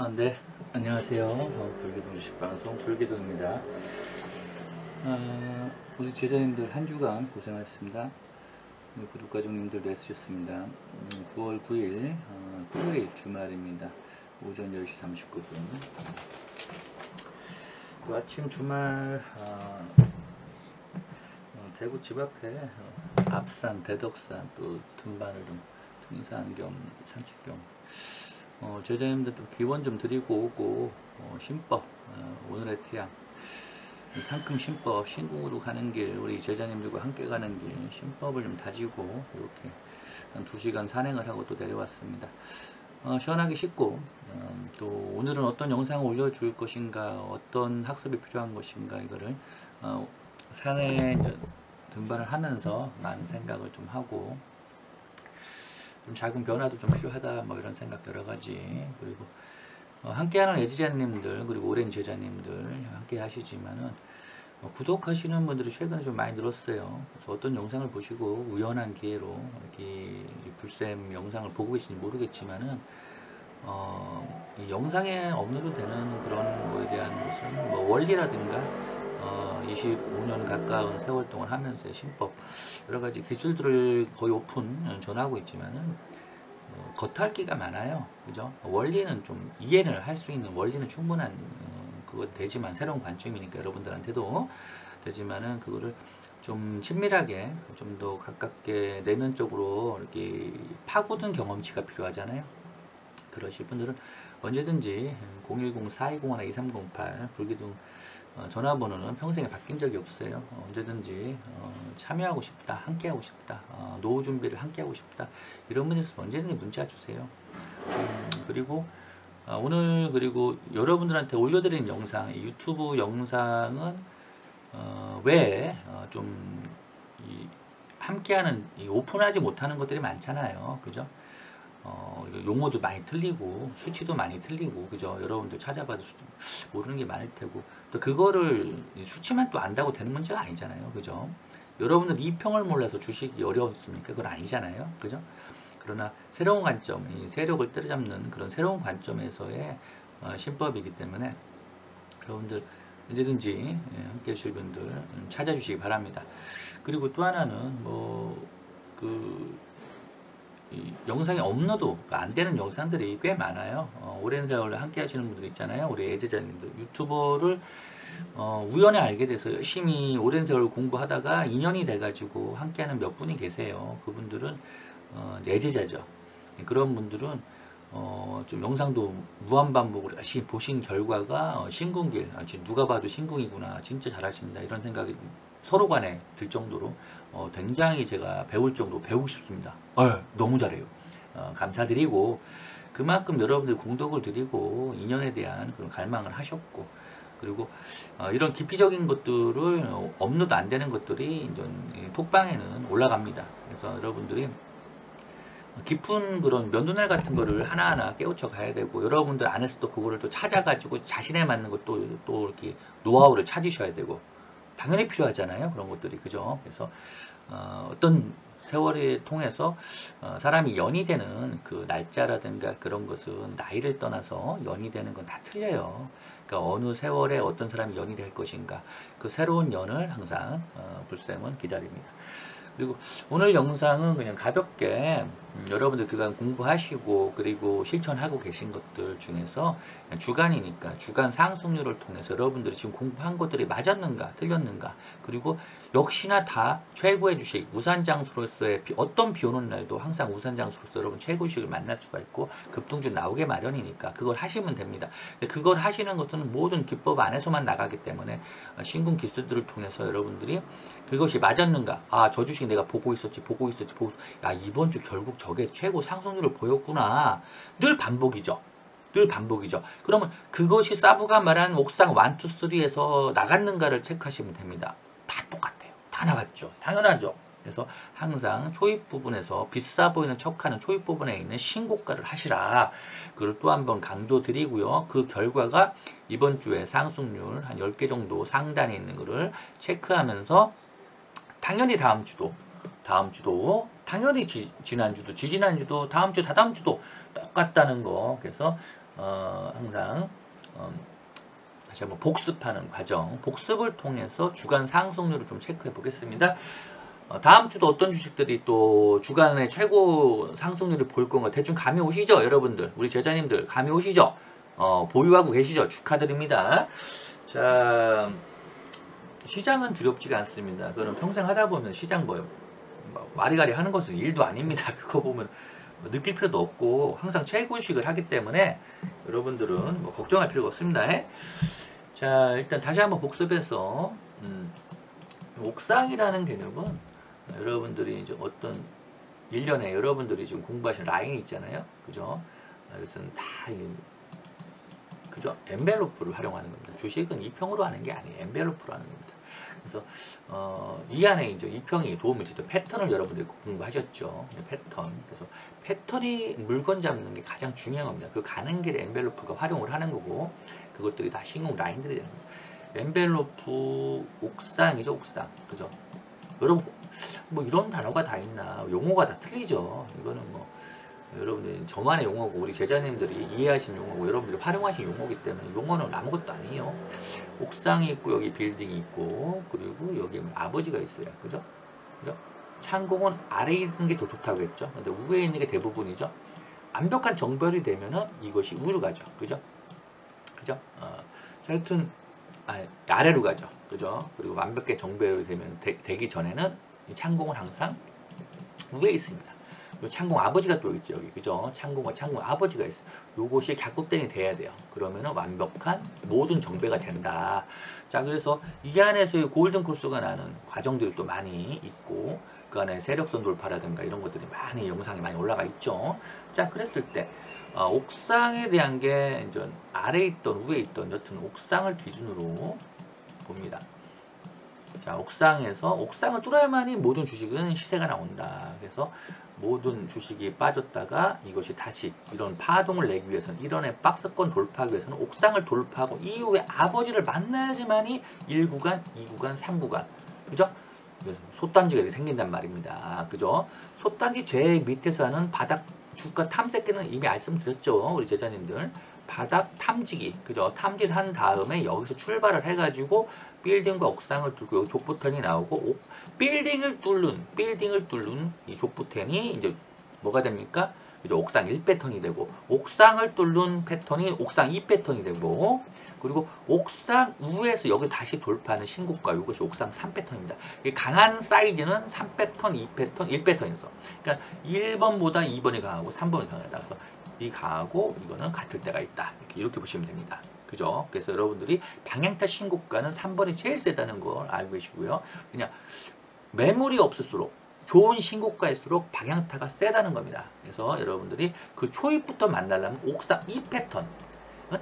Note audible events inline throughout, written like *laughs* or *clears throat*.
아, 네. 안녕하세요. 어, 불기동 주식방송 불기동입니다. 어, 우리 제자님들 한 주간 고생하셨습니다. 우리 구독가족님들도 애쓰셨습니다. 음, 9월 9일 어, 토요일 주말입니다. 오전 10시 39분. 또 아침 주말 어, 어, 대구 집 앞에 어, 앞산, 대덕산 또 등반을 좀 등산 겸 산책 겸 어, 제자님들도 기원 좀 드리고 오고 어, 신법 어, 오늘의 태양 이 상큼 신법 신궁으로 가는 길 우리 제자님들과 함께 가는 길 신법을 좀 다지고 이렇게 한 2시간 산행을 하고 또 내려왔습니다. 어, 시원하게 씻고 음, 또 오늘은 어떤 영상을 올려줄 것인가 어떤 학습이 필요한 것인가 이거를 어, 산에 등반을 하면서 많은 생각을 좀 하고 좀 작은 변화도 좀 필요하다 뭐 이런 생각 여러 가지 그리고 어, 함께하는 애지자님들 그리고 오랜 제자님들 함께 하시지만은 어, 구독하시는 분들이 최근에 좀 많이 늘었어요. 그래서 어떤 영상을 보시고 우연한 기회로 이렇게 불쌤 영상을 보고 계신지 모르겠지만은 어, 영상에 업로드 되는 그런 거에 대한 것은 뭐 원리라든가 어, 25년 가까운 세월 동안 하면서의 신법 여러 가지 기술들을 거의 오픈 전하고 있지만은 어, 겉핥기가 많아요. 그죠? 원리는 좀 이해를 할 수 있는 원리는 충분한 어, 그거 되지만 새로운 관점이니까 여러분들한테도 되지만은 그거를 좀 친밀하게 좀 더 가깝게 내면적으로 이렇게 파고든 경험치가 필요하잖아요. 그러실 분들은 언제든지 010-4201-2308 불기둥 어, 전화번호는 평생에 바뀐 적이 없어요. 어, 언제든지 어, 참여하고 싶다, 함께하고 싶다, 어, 노후 준비를 함께하고 싶다 이런 분 있으면 언제든지 문자 주세요. 음, 그리고 어, 오늘 그리고 여러분들한테 올려드린 영상, 유튜브 영상은 어, 외에 좀 함께하는 오픈하지 못하는 것들이 많잖아요, 그죠? 어, 용어도 많이 틀리고 수치도 많이 틀리고 그죠? 여러분들 찾아봐도 모르는 게 많을 테고. 또 그거를 수치만 또 안다고 되는 문제가 아니잖아요. 그죠? 여러분들 이평을 몰라서 주식이 어려웠습니까? 그건 아니잖아요. 그죠? 그러나 새로운 관점 이 세력을 때려잡는 그런 새로운 관점에서의 어, 신법이기 때문에 여러분들 언제든지 예, 함께 하실 분들 찾아주시기 바랍니다. 그리고 또 하나는 뭐그 영상이 업로드가 안 되는 영상들이 꽤 많아요. 어, 오랜 세월 함께 하시는 분들 있잖아요. 우리 애제자님들. 유튜버를 어, 우연히 알게 돼서 열심히 오랜 세월 공부하다가 인연이 돼가지고 함께하는 몇 분이 계세요. 그분들은 어, 애제자죠. 그런 분들은 어, 좀 영상도 무한반복으로 보신 결과가 어, 신궁길, 아, 누가 봐도 신궁이구나, 진짜 잘하신다 이런 생각이 서로 간에 들 정도로 어, 굉장히 제가 배울 정도 배우고 싶습니다. 어, 너무 잘해요. 어, 감사드리고 그만큼 여러분들 공덕을 드리고 인연에 대한 그런 갈망을 하셨고 그리고 어, 이런 깊이적인 것들을 업로드 안 되는 것들이 이제 톡방에는 올라갑니다. 그래서 여러분들이 깊은 그런 면도날 같은 거를 하나하나 깨우쳐 가야 되고 여러분들 안에서 또 그거를 또 찾아가지고 자신에 맞는 것도 또 이렇게 노하우를 찾으셔야 되고 당연히 필요하잖아요. 그런 것들이 그죠. 그래서 어, 떤 세월을 통해서 어, 사람이 연이 되는 그 날짜라든가 그런 것은 나이를 떠나서 연이 되는 건 다 틀려요. 그러니까 어느 세월에 어떤 사람이 연이 될 것인가 그 새로운 연을 항상 어, 불쌤은 기다립니다. 그리고 오늘 영상은 그냥 가볍게 음, 여러분들 그간 공부하시고 그리고 실천하고 계신 것들 중에서 주간이니까 주간 상승률을 통해서 여러분들이 지금 공부한 것들이 맞았는가 틀렸는가 그리고 역시나 다 최고의 주식 우산장수로서의 비, 어떤 비 오는 날도 항상 우산장수로서 여러분 최고 주식을 만날 수가 있고 급등주 나오게 마련이니까 그걸 하시면 됩니다. 그걸 하시는 것은 모든 기법 안에서만 나가기 때문에 신궁 기술들을 통해서 여러분들이 그것이 맞았는가? 아 저 주식 내가 보고 있었지 보고 있었지 보고 야 이번 주 결국 저게 최고 상승률을 보였구나. 늘 반복이죠. 늘 반복이죠. 그러면 그것이 사부가 말한 옥상 1, 2, 3에서 나갔는가를 체크하시면 됩니다. 다 똑같아요 다 나갔죠 당연하죠 그래서 항상 초입 부분에서 비싸 보이는 척하는 초입 부분에 있는 신고가를 하시라. 그걸 또 한 번 강조 드리고요. 그 결과가 이번 주에 상승률 한 10개 정도 상단에 있는 거를 체크하면서 당연히 다음 주도 다음 주도 당연히 지, 지난주도 지지난주도 다음 주 다다음 주도 똑같다는 거 그래서 어, 항상 어, 다시 한번 복습하는 과정, 복습을 통해서 주간 상승률을 좀 체크해 보겠습니다. 어, 다음 주도 어떤 주식들이 또 주간의 최고 상승률을 볼 건가 대충 감이 오시죠, 여러분들? 우리 제자님들 감이 오시죠? 어, 보유하고 계시죠? 축하드립니다. 자, 시장은 두렵지가 않습니다. 그거는 평생 하다 보면 시장 뭐요? 뭐 와리가리 하는 것은 일도 아닙니다. *laughs* 그거 보면 뭐 느낄 필요도 없고 항상 최고식을 하기 때문에 여러분들은 뭐 걱정할 필요가 없습니다. 자 일단 다시 한번 복습해서 음, 옥상이라는 개념은 여러분들이 이제 어떤 1년에 여러분들이 지금 공부하신 라인이 있잖아요. 그죠? 그래서 다 그죠? envelope를 활용하는 겁니다. 주식은 이평으로 하는 게 아니에요. envelope로 하는 겁니다. 그래서 어, 이 안에 이제 이평이 도움이 되죠. 패턴을 여러분들이 공부하셨죠. 패턴. 그래서 패턴이 물건 잡는 게 가장 중요한 겁니다. 그 가는 길에 envelope가 활용을 하는 거고 그것들이 다 신공 라인들이 되는 거예요. envelope 옥상이죠, 옥상. 그죠? 여러분 뭐 이런 단어가 다 있나? 용어가 다 틀리죠. 이거는 뭐 여러분들 저만의 용어고 우리 제자님들이 이해하신 용어고 여러분들이 활용하신 용어기 때문에 용어는 아무것도 아니에요. 옥상이 있고 여기 빌딩이 있고 그리고 여기 아버지가 있어요. 그죠? 그죠? 창공은 아래에 있는 게 더 좋다고 했죠. 근데 위에 있는 게 대부분이죠. 완벽한 정별이 되면은 이것이 위로 가죠. 그죠? 그죠? 어, 하여튼 아, 아래로 가죠. 그죠? 그리고 완벽하게 정별이 되면 되, 기 전에는 창공은 항상 위에 있습니다. 창공 아버지가 또 있죠 여기 그죠 창공과 창공 아버지가 있어 요것이 갸급땡이 돼야 돼요 그러면은 완벽한 모든 정배가 된다 자 그래서 이 안에서의 골든 코스가 나는 과정들이 또 많이 있고 그 안에 세력선 돌파라든가 이런 것들이 많이 영상에 많이 올라가 있죠 자 그랬을 때 어, 옥상에 대한 게 이제 아래에 있던 위에 있던 여튼 옥상을 기준으로 봅니다 자 옥상에서 옥상을 뚫어야만이 모든 주식은 시세가 나온다 그래서 모든 주식이 빠졌다가 이것이 다시 이런 파동을 내기 위해서는 이런의 박스권 돌파하기 위해서는 옥상을 돌파하고 이후에 아버지를 만나야지만이 1구간, 2구간, 3구간 그죠? 솥단지가 이렇게 생긴단 말입니다. 그죠? 솥단지 제일 밑에서 하는 바닥 주가 탐색기는 이미 말씀드렸죠. 우리 제자님들. 바닥 탐지기. 그죠? 탐지를 한 다음에 여기서 출발을 해가지고 빌딩과 옥상을 뚫고 여기 족보턴이 나오고 오, 빌딩을 뚫는 빌딩을 뚫는 이 족보턴이 이제 뭐가 됩니까? 이제 옥상 1패턴이 되고 옥상을 뚫는 패턴이 옥상 2패턴이 되고 그리고 옥상 위에서 여기 다시 돌파하는 신고가 이것이 옥상 3패턴입니다. 강한 사이즈는 3패턴, 2패턴, 1패턴이죠. 그러니까 1번보다 2번이 강하고 3번이 강하다. 그래서 이 강하고 이거는 같을 때가 있다. 이렇게, 이렇게 보시면 됩니다. 그죠? 그래서 여러분들이 방향타 신고가는 3번이 제일 세다는 걸 알고 계시고요. 그냥 매물이 없을수록 좋은 신고가일수록 방향타가 세다는 겁니다. 그래서 여러분들이 그 초입부터 만나려면 옥상 2패턴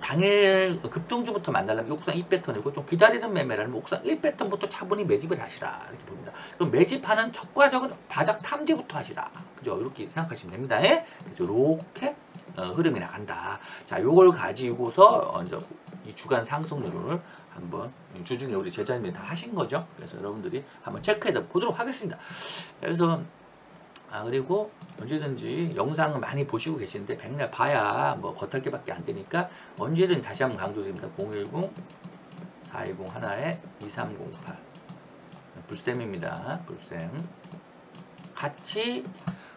당일 급등주부터 만나려면 옥상 2패턴이고 좀 기다리는 매매라면 옥상 1패턴부터 차분히 매집을 하시라 이렇게 봅니다. 그럼 매집하는 첫 과정은 바닥 탐지부터 하시라. 그죠? 이렇게 생각하시면 됩니다. 예? 그래서 이렇게 어, 흐름이 나간다. 자, 요걸 가지고서 어, 이제 이 주간 상승률을 한번 주중에 우리 제자님이 다 하신 거죠. 그래서 여러분들이 한번 체크해 보도록 하겠습니다. 그래서 아 그리고 언제든지 영상을 많이 보시고 계신데 백날 봐야 뭐 겉핥기 밖에 안 되니까 언제든 다시 한번 강조드립니다. 010 420 하나에 2308 불쌤입니다. 불쌤 같이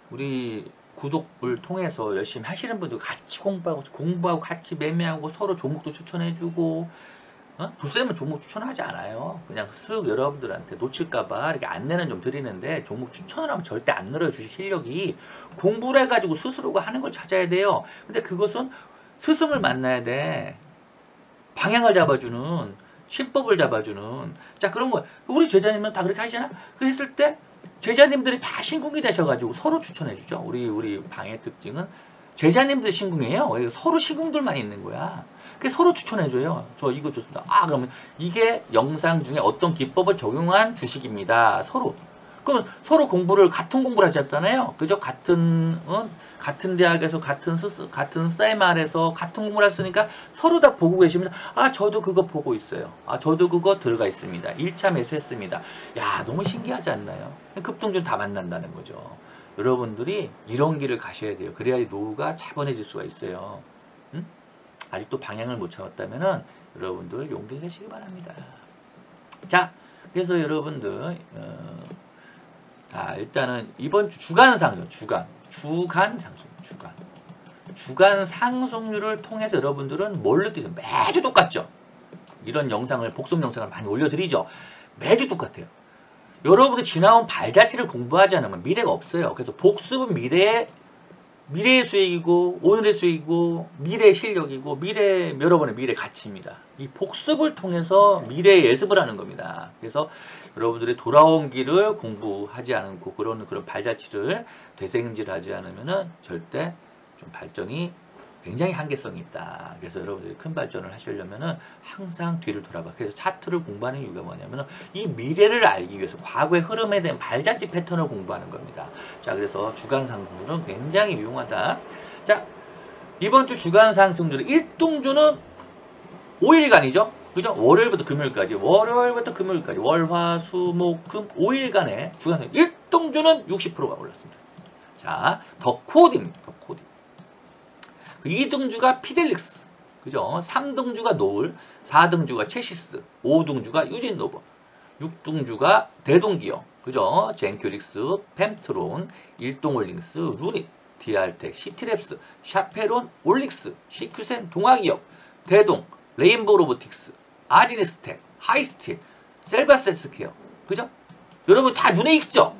우리 구독을 통해서 열심히 하시는 분들 같이 공부하고 공부하고 같이 매매하고 서로 종목도 추천해주고 어? 불쌤은 종목 추천하지 않아요. 그냥 쓱 여러분들한테 놓칠까봐 이렇게 안내는 좀 드리는데 종목 추천을 하면 절대 안 늘어요. 주식 실력이 공부를 해가지고 스스로가 하는 걸 찾아야 돼요. 근데 그것은 스승을 만나야 돼. 방향을 잡아주는 신법을 잡아주는 자 그런 거 우리 제자님은 다 그렇게 하시잖아. 그랬을 때 제자님들이 다 신궁이 되셔가지고 서로 추천해주죠. 우리 우리 방의 특징은 제자님들 신궁이에요. 서로 신궁들만 있는 거야. 그 서로 추천해줘요. 저 이거 좋습니다. 아 그러면 이게 영상 중에 어떤 기법을 적용한 주식입니다. 서로. 그러면 서로 공부를 같은 공부를 하셨잖아요. 그죠? 같은 어? 같은 대학에서 같은 스 같은 쌤알에서 같은 공부를 했으니까 서로 다 보고 계시면서 아 저도 그거 보고 있어요. 아 저도 그거 들어가 있습니다. 1차 매수했습니다. 야 너무 신기하지 않나요? 급등준 다 만난다는 거죠. 여러분들이 이런 길을 가셔야 돼요. 그래야 노후가 차분해질 수가 있어요. 응? 아직도 방향을 못 잡았다면은 여러분들 용기 내시기 바랍니다. 자, 그래서 여러분들 어, 자 일단은 이번 주 주간 상승, 주간, 주간 상승, 주간, 주간 상승률을 통해서 여러분들은 뭘 느끼세요? 매주 똑같죠. 이런 영상을 복습 영상을 많이 올려드리죠. 매주 똑같아요. 여러분들 지나온 발자취를 공부하지 않으면 미래가 없어요. 그래서 복습은 미래의 미래의 수익이고 오늘의 수익이고 미래의 실력이고 미래 여러분의 미래 가치입니다. 이 복습을 통해서 미래의 예습을 하는 겁니다. 그래서 여러분들이 돌아온 길을 공부하지 않고 그런 그런 발자취를 되새김질하지 않으면은 절대 좀 발전이 굉장히 한계성이 있다. 그래서 여러분들이 큰 발전을 하시려면은 항상 뒤를 돌아봐. 그래서 차트를 공부하는 이유가 뭐냐면은 이 미래를 알기 위해서 과거의 흐름에 대한 발자취 패턴을 공부하는 겁니다. 자, 그래서 주간 상승률은 굉장히 유용하다. 자, 이번 주 주간 상승률은 1등주는 5일간이죠. 그죠? 월요일부터 금요일까지, 월요일부터 금요일까지, 월, 화, 수, 목, 금, 5일간의 주간 상승 1등주는 60%가 올랐습니다. 자, 더코디입니다. 더코디. 2등주가 피델릭스, 그죠? 3등주가 노을, 4등주가 체시스, 5등주가 유진로봇, 6등주가 대동기어, 그죠? 젠큐릭스, 펨트론, 일동홀딩스, 루닛, 디알텍, 시티랩스, 샤페론, 올릭스, 시큐센, 동아기업, 대동, 레인보우 로보틱스, 아지니스텍, 하이스틸, 셀바스헬스케어, 그죠? 여러분 다 눈에 익죠?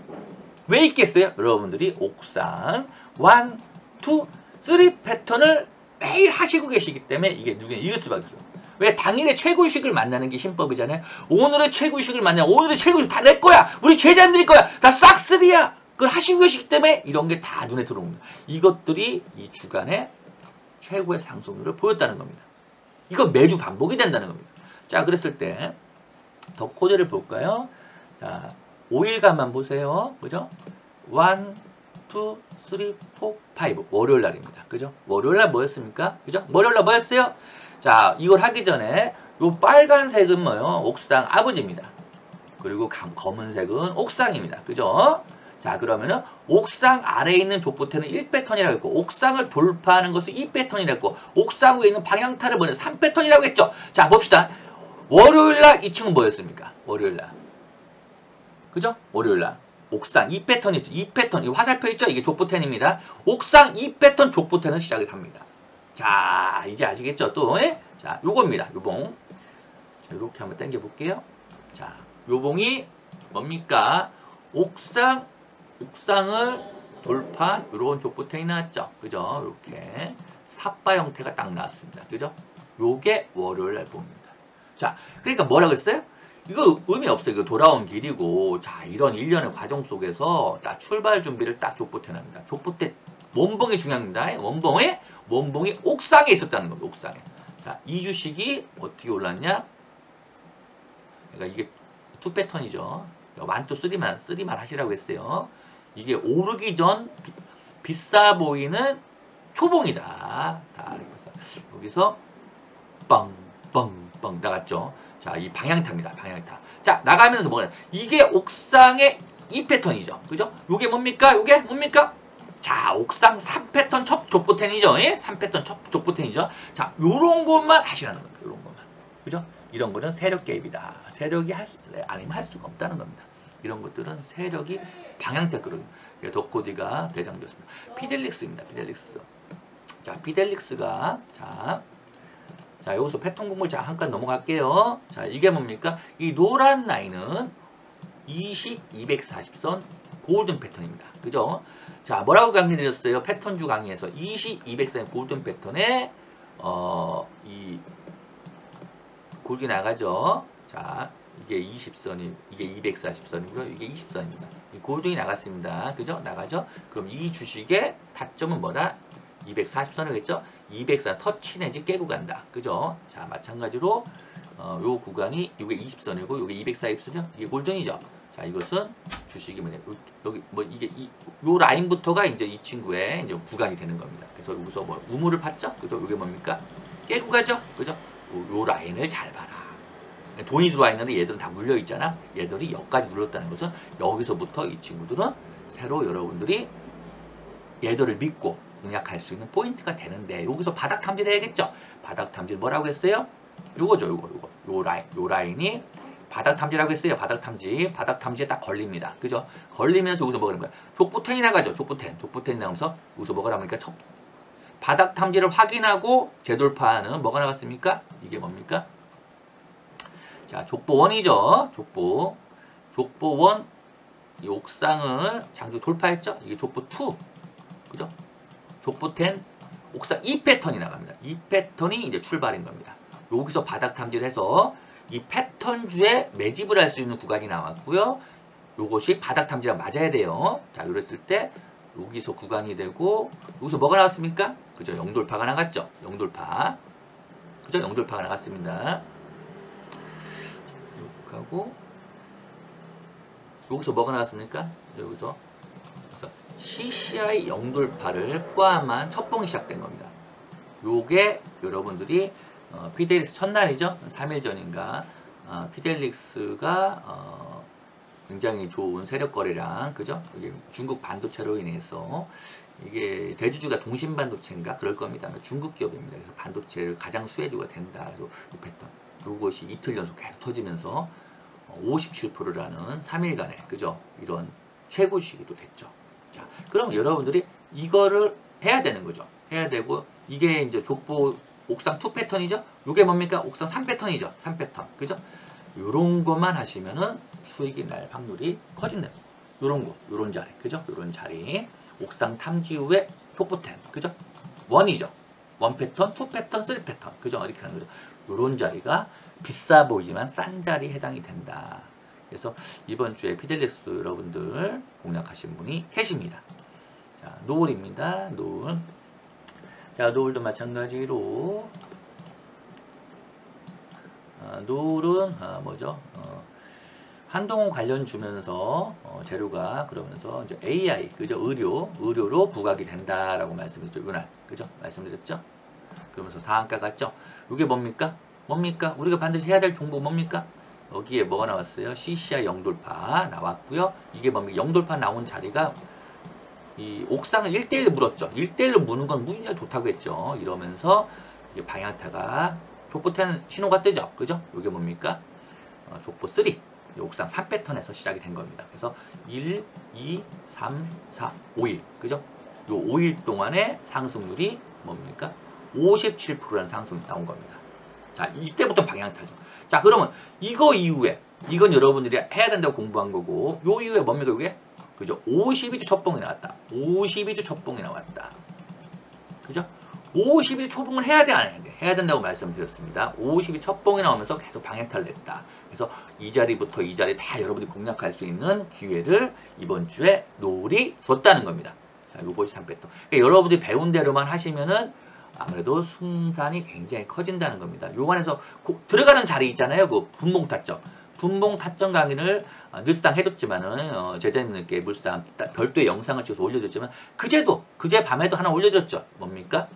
왜 있겠어요? 여러분들이 옥상, one, two, three 패턴을 매일 하시고 계시기 때문에 이게 눈에 익을 수밖에 없어요. 왜 당일의 최고의식을 만나는 게 신법이잖아요. 오늘의 최고의식을 만나 오늘의 최고의식 다 내 거야. 우리 제자들일 거야. 다 싹쓸이야. 그걸 하시고 계시기 때문에 이런 게 다 눈에 들어옵니다. 이것들이 이 주간에 최고의 상승률을 보였다는 겁니다. 이거 매주 반복이 된다는 겁니다. 자, 그랬을 때 더 코드를 볼까요? 자, 5일간만 보세요. 그죠? 1, 2, 3, 4, 5. 월요일 날입니다. 그죠? 월요일 날 뭐였습니까? 그죠? 월요일 날 뭐였어요? 자, 이걸 하기 전에 요 빨간색은 뭐요? 옥상 아버지입니다. 그리고 감, 검은색은 옥상입니다. 그죠? 자, 그러면은 옥상 아래에 있는 족보태는 1패턴이라고 했고 옥상을 돌파하는 것은 2패턴이라고 했고 옥상 위에 있는 방향타를 보는 3패턴이라고 했죠. 자, 봅시다. 월요일 날 이 친구는 뭐였습니까? 월요일 날. 그죠? 월요일 날. 옥상 2패턴이죠. 2패턴. 이 화살표 있죠? 이게 족보텐입니다. 옥상 2패턴 족보텐은 시작을 합니다. 자, 이제 아시겠죠? 또, 예? 자, 요겁니다. 요봉. 자, 이렇게 한번 당겨 볼게요. 자, 요봉이 뭡니까? 옥상, 옥상을 돌파, 요런 족보텐이 나왔죠? 그죠? 이렇게. 삿바 형태가 딱 나왔습니다. 그죠? 요게 월요일 날 봉입니다. 자, 그러니까 뭐라고 했어요? 이거 의미 없어요. 이거 돌아온 길이고, 자, 이런 일련의 과정 속에서 딱 출발 준비를 딱 족보태 납니다. 족보태, 원봉이 중요합니다. 원봉이, 원봉이 옥상에 있었다는 겁니다. 옥상에. 자, 이 주식이 어떻게 올랐냐? 그러니까 이게 two 패턴이죠. one two three만, three만 하시라고 했어요. 이게 오르기 전 비, 비싸 보이는 초봉이다. 여기서 빵 나갔죠. 자, 이 방향타입니다. 방향타. 자, 나가면서 뭐냐? 이게 옥상의 이 패턴이죠. 그죠? 요게 뭡니까? 요게 뭡니까? 자, 옥상 3패턴 첩 족보텐이죠. 예? 3패턴 첩 족보텐이죠. 자, 요런 것만 하시라는 겁니다. 요런 것만. 그죠? 이런 거는 세력 개입이다. 세력이 할 수, 아니면 할 수가 없다는 겁니다. 이런 것들은 세력이 방향타 끌어요. 더코디가 대장되었습니다. 피델릭스입니다. 피델릭스. 자, 피델릭스가 자, 자, 여기서 패턴 공부 잠깐 넘어갈게요. 자, 이게 뭡니까? 이 노란 라인은 20, 240선 golden 패턴입니다. 그죠? 자, 뭐라고 강의 드렸어요? 패턴주 강의에서 20, 200선 golden 패턴에 어, 이 골기 나가죠. 자, 이게 20선이 이게 240선이고요. 이게 20선입니다. 이 골든이 나갔습니다. 그죠? 나가죠? 그럼 이 주식의 타점은 뭐다? 240선이겠죠? 200선 터치 내지 깨고 간다. 그죠? 자, 마찬가지로 어, 요 구간이 이게 20선이고 요게 240선이요. 이게 골든이죠. 자, 이것은 주식이 뭐냐? 여기 뭐 이게 이, 요 라인부터가 이제 이 친구의 이제 구간이 되는 겁니다. 그래서 여기서 뭐 우물을 팠죠? 그죠? 요게 뭡니까? 깨고 가죠? 그죠? 요, 요 라인을 잘 봐라. 돈이 들어와 있는데 얘들은 다 물려 있잖아. 얘들이 여기까지 눌렀다는 것은 여기서부터 이 친구들은 새로 여러분들이 얘들을 믿고 공략할 수 있는 포인트가 되는데 여기서 바닥 탐지를 해야겠죠. 바닥 탐지 뭐라고 했어요? 요거죠, 요거, 요거. 요 라인, 요 라인이 바닥 탐지라고 했어요. 바닥 탐지. 바닥 탐지에 딱 걸립니다. 그죠? 걸리면서 여기서 뭐가 거야? 족보텐이 나가죠. 족보텐. 족보텐이 나오면서 여기서 뭐가 나옵니까? 첫 바닥 탐지를 확인하고 재돌파하는 뭐가 나갔습니까? 이게 뭡니까? 자, 족보 1이죠. 족보. 족보 1. 이 옥상을 장기 돌파했죠? 이게 족보 2. 그죠? 족보 10. 옥상 2 패턴이 나갑니다. 이 패턴이 이제 출발인 겁니다. 여기서 바닥 탐지를 해서 이 패턴주에 매집을 할 수 있는 구간이 나왔고요. 요것이 바닥 탐지랑 맞아야 돼요. 자, 이랬을 때 여기서 구간이 되고 여기서 뭐가 나왔습니까? 그죠? 영돌파가 나갔죠. 영돌파. 그죠? 영돌파가 나갔습니다. 하고 여기서 뭐가 나왔습니까? 여기서 CCI 영돌파를 포함한 첫봉이 시작된 겁니다. 요게 여러분들이 어, 피델릭스 첫날이죠. 3일 전인가 어, 피델릭스가 어, 굉장히 좋은 세력 거래량 그죠? 중국 반도체로 인해서 이게 대주주가 동신 반도체인가 그럴 겁니다. 중국 기업입니다. 그래서 반도체를 가장 수혜주가 된다. 요, 요 패턴. 요것이 이틀 연속 계속 터지면서 57%라는 3일간의 그죠? 이런 최고 시기도 됐죠. 자, 그럼 여러분들이 이거를 해야 되는 거죠. 해야 되고 이게 이제 족보 옥상 2 패턴이죠. 이게 뭡니까? 옥상 3 패턴이죠. 3 패턴. 그죠? 요런 것만 하시면은 수익이 날 확률이 커진다. 요런 거, 요런 자리. 그죠? 요런 자리. 옥상 탐지 후에 족보템. 그죠? one이죠. one 패턴, two 패턴, three 패턴. 그죠? 이렇게 하는 거죠. 요런 자리가 비싸 보이지만 싼 자리에 해당이 된다. 그래서 이번 주에 피델릭스도 여러분들 공략하신 분이 계십니다. 자, 노을입니다. 노을. 자, 노을도 마찬가지로 아, 노을은 아, 뭐죠? 어, 한동훈 관련 주면서 어, 재료가 그러면서 이제 AI 그죠? 의료 의료로 부각이 된다라고 말씀드렸죠. 이날 그죠? 말씀드렸죠? 그러면서 상한가 같죠? 이게 뭡니까? 뭡니까? 우리가 반드시 해야 될 정보 뭡니까? 여기에 뭐가 나왔어요? CCI 영돌파 나왔고요. 이게 뭡니까? 영돌파 나온 자리가 이 옥상을 1대1로 물었죠. 1대1로 무는 건 무지가 좋다고 했죠. 이러면서 방향타가 족보 10 신호가 뜨죠. 그죠? 이게 뭡니까? 어, 족보 3 옥상 3패턴에서 시작이 된 겁니다. 그래서 1, 2, 3, 4, 5일 그죠? 요 5일 동안의 상승률이 뭡니까? 57%라는 상승이 나온 겁니다. 자, 이때부터 방향타죠. 자, 그러면 이거 이후에 이건 여러분들이 해야 된다고 공부한 거고 요 이후에 뭡니까 이게? 그죠? 52주 첫봉이 나왔다. 52주 첫봉이 나왔다. 그죠? 52주 초봉을 해야 돼, 안 해야 돼? 해야 된다고 말씀드렸습니다. 52 첫봉이 나오면서 계속 방향타를 냈다. 그래서 이 자리부터 이 자리 다 여러분들이 공략할 수 있는 기회를 이번 주에 노을이 줬다는 겁니다. 자, 요것이 3패턴. 그러니까 여러분들이 배운 대로만 하시면은 아무래도 승산이 굉장히 커진다는 겁니다. 요 안에서 고, 들어가는 자리 있잖아요. 그 분봉 타점. 분봉 타점 강의를 어, 늘상 해줬지만은 어, 제자님들께 물상 별도의 영상을 찍어서 올려줬지만 그제도 그제 밤에도 하나 올려줬죠. 뭡니까?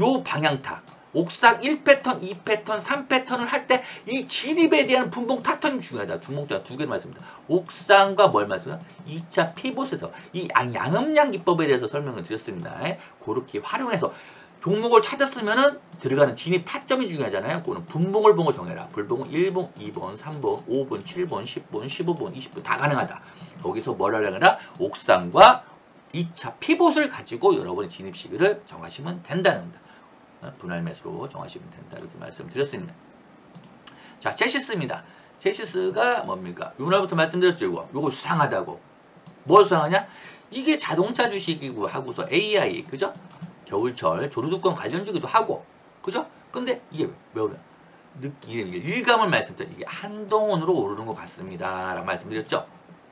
요 방향타 옥상 1패턴, 2패턴, 3패턴을 할 때 이 진입에 대한 분봉 타턴이 중요하다. 분봉자 두 개를 말씀드립니다. 옥상과 뭘 말씀해요? 2차 피봇에서 이 양음량 기법에 대해서 설명을 드렸습니다. 그렇게 활용해서 종목을 찾았으면은 들어가는 진입 타점이 중요하잖아요. 그거는 분봉을 봉을 정해라. 불봉은 1번, 2번, 3번, 5번, 7번, 10번, 15번, 20번 다 가능하다. 거기서 뭘 하려나? 옥상과 2차 피봇을 가지고 여러분의 진입 시기를 정하시면 된다는 겁니다. 어, 분할 매수로 정하시면 된다. 이렇게 말씀드렸습니다. 자, 제시스입니다. 제시스가 뭡니까? 요날부터 말씀드렸죠. 이거. 요거 수상하다고. 뭘 수상하냐? 이게 자동차 주식이고 하고서 AI, 그죠? 겨울철 조류두건 관련주기도 하고 그죠? 근데 이게 왜 오냐? 느끼 일감을 말씀드려 이게 한동원으로 오르는 것 같습니다. 라고 말씀드렸죠.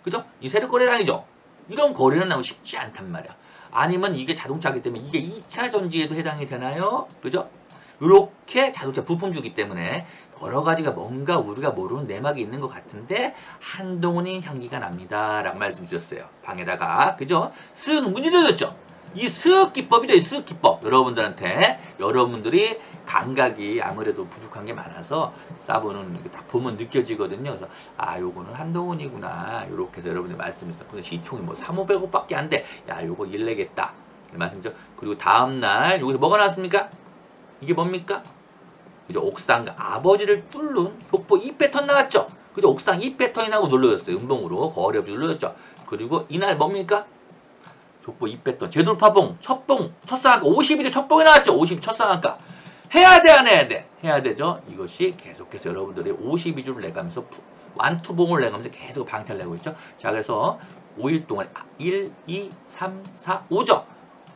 그죠? 이 세력 거래량이죠. 이런 거래는 나오기 쉽지 않단 말이야. 아니면 이게 자동차기 때문에 이게 2차 전지에도 해당이 되나요? 그죠? 이렇게 자동차 부품주기 때문에 여러 가지가 뭔가 우리가 모르는 내막이 있는 것 같은데 한동훈이 향기가 납니다. 라고 말씀드렸어요. 방에다가 그죠? 쓱 문이 열렸죠? 이 수학 기법이죠. 이 수학 기법. 여러분들한테 여러분들이 감각이 아무래도 부족한 게 많아서 사본은 딱 보면 느껴지거든요. 그래서 아 요거는 한동훈이구나. 요렇게 해서 여러분들 말씀했어요. 근데 시총이 뭐 3, 500억밖에 안 돼. 야 요거 일 내겠다. 말씀드죠. 그리고 다음날 여기서 뭐가 나왔습니까? 이게 뭡니까? 그죠? 옥상과 아버지를 뚫는 족보 2패턴 나왔죠? 그죠? 옥상 2패턴이 나고 눌러졌어요. 음봉으로 거리 없이 눌러졌죠. 그리고 이날 뭡니까? 족보 2패턴 제돌파봉 첫봉 첫상한가 52조 첫봉이 나왔죠. 52 첫상한가 해야 돼 안 해야 돼? 해야 되죠. 이것이 계속해서 여러분들이 52주를 내가면서 완투봉을 내가면서 계속 방탈 내고 있죠. 자 그래서 5일 동안 1, 2, 3, 4, 5죠.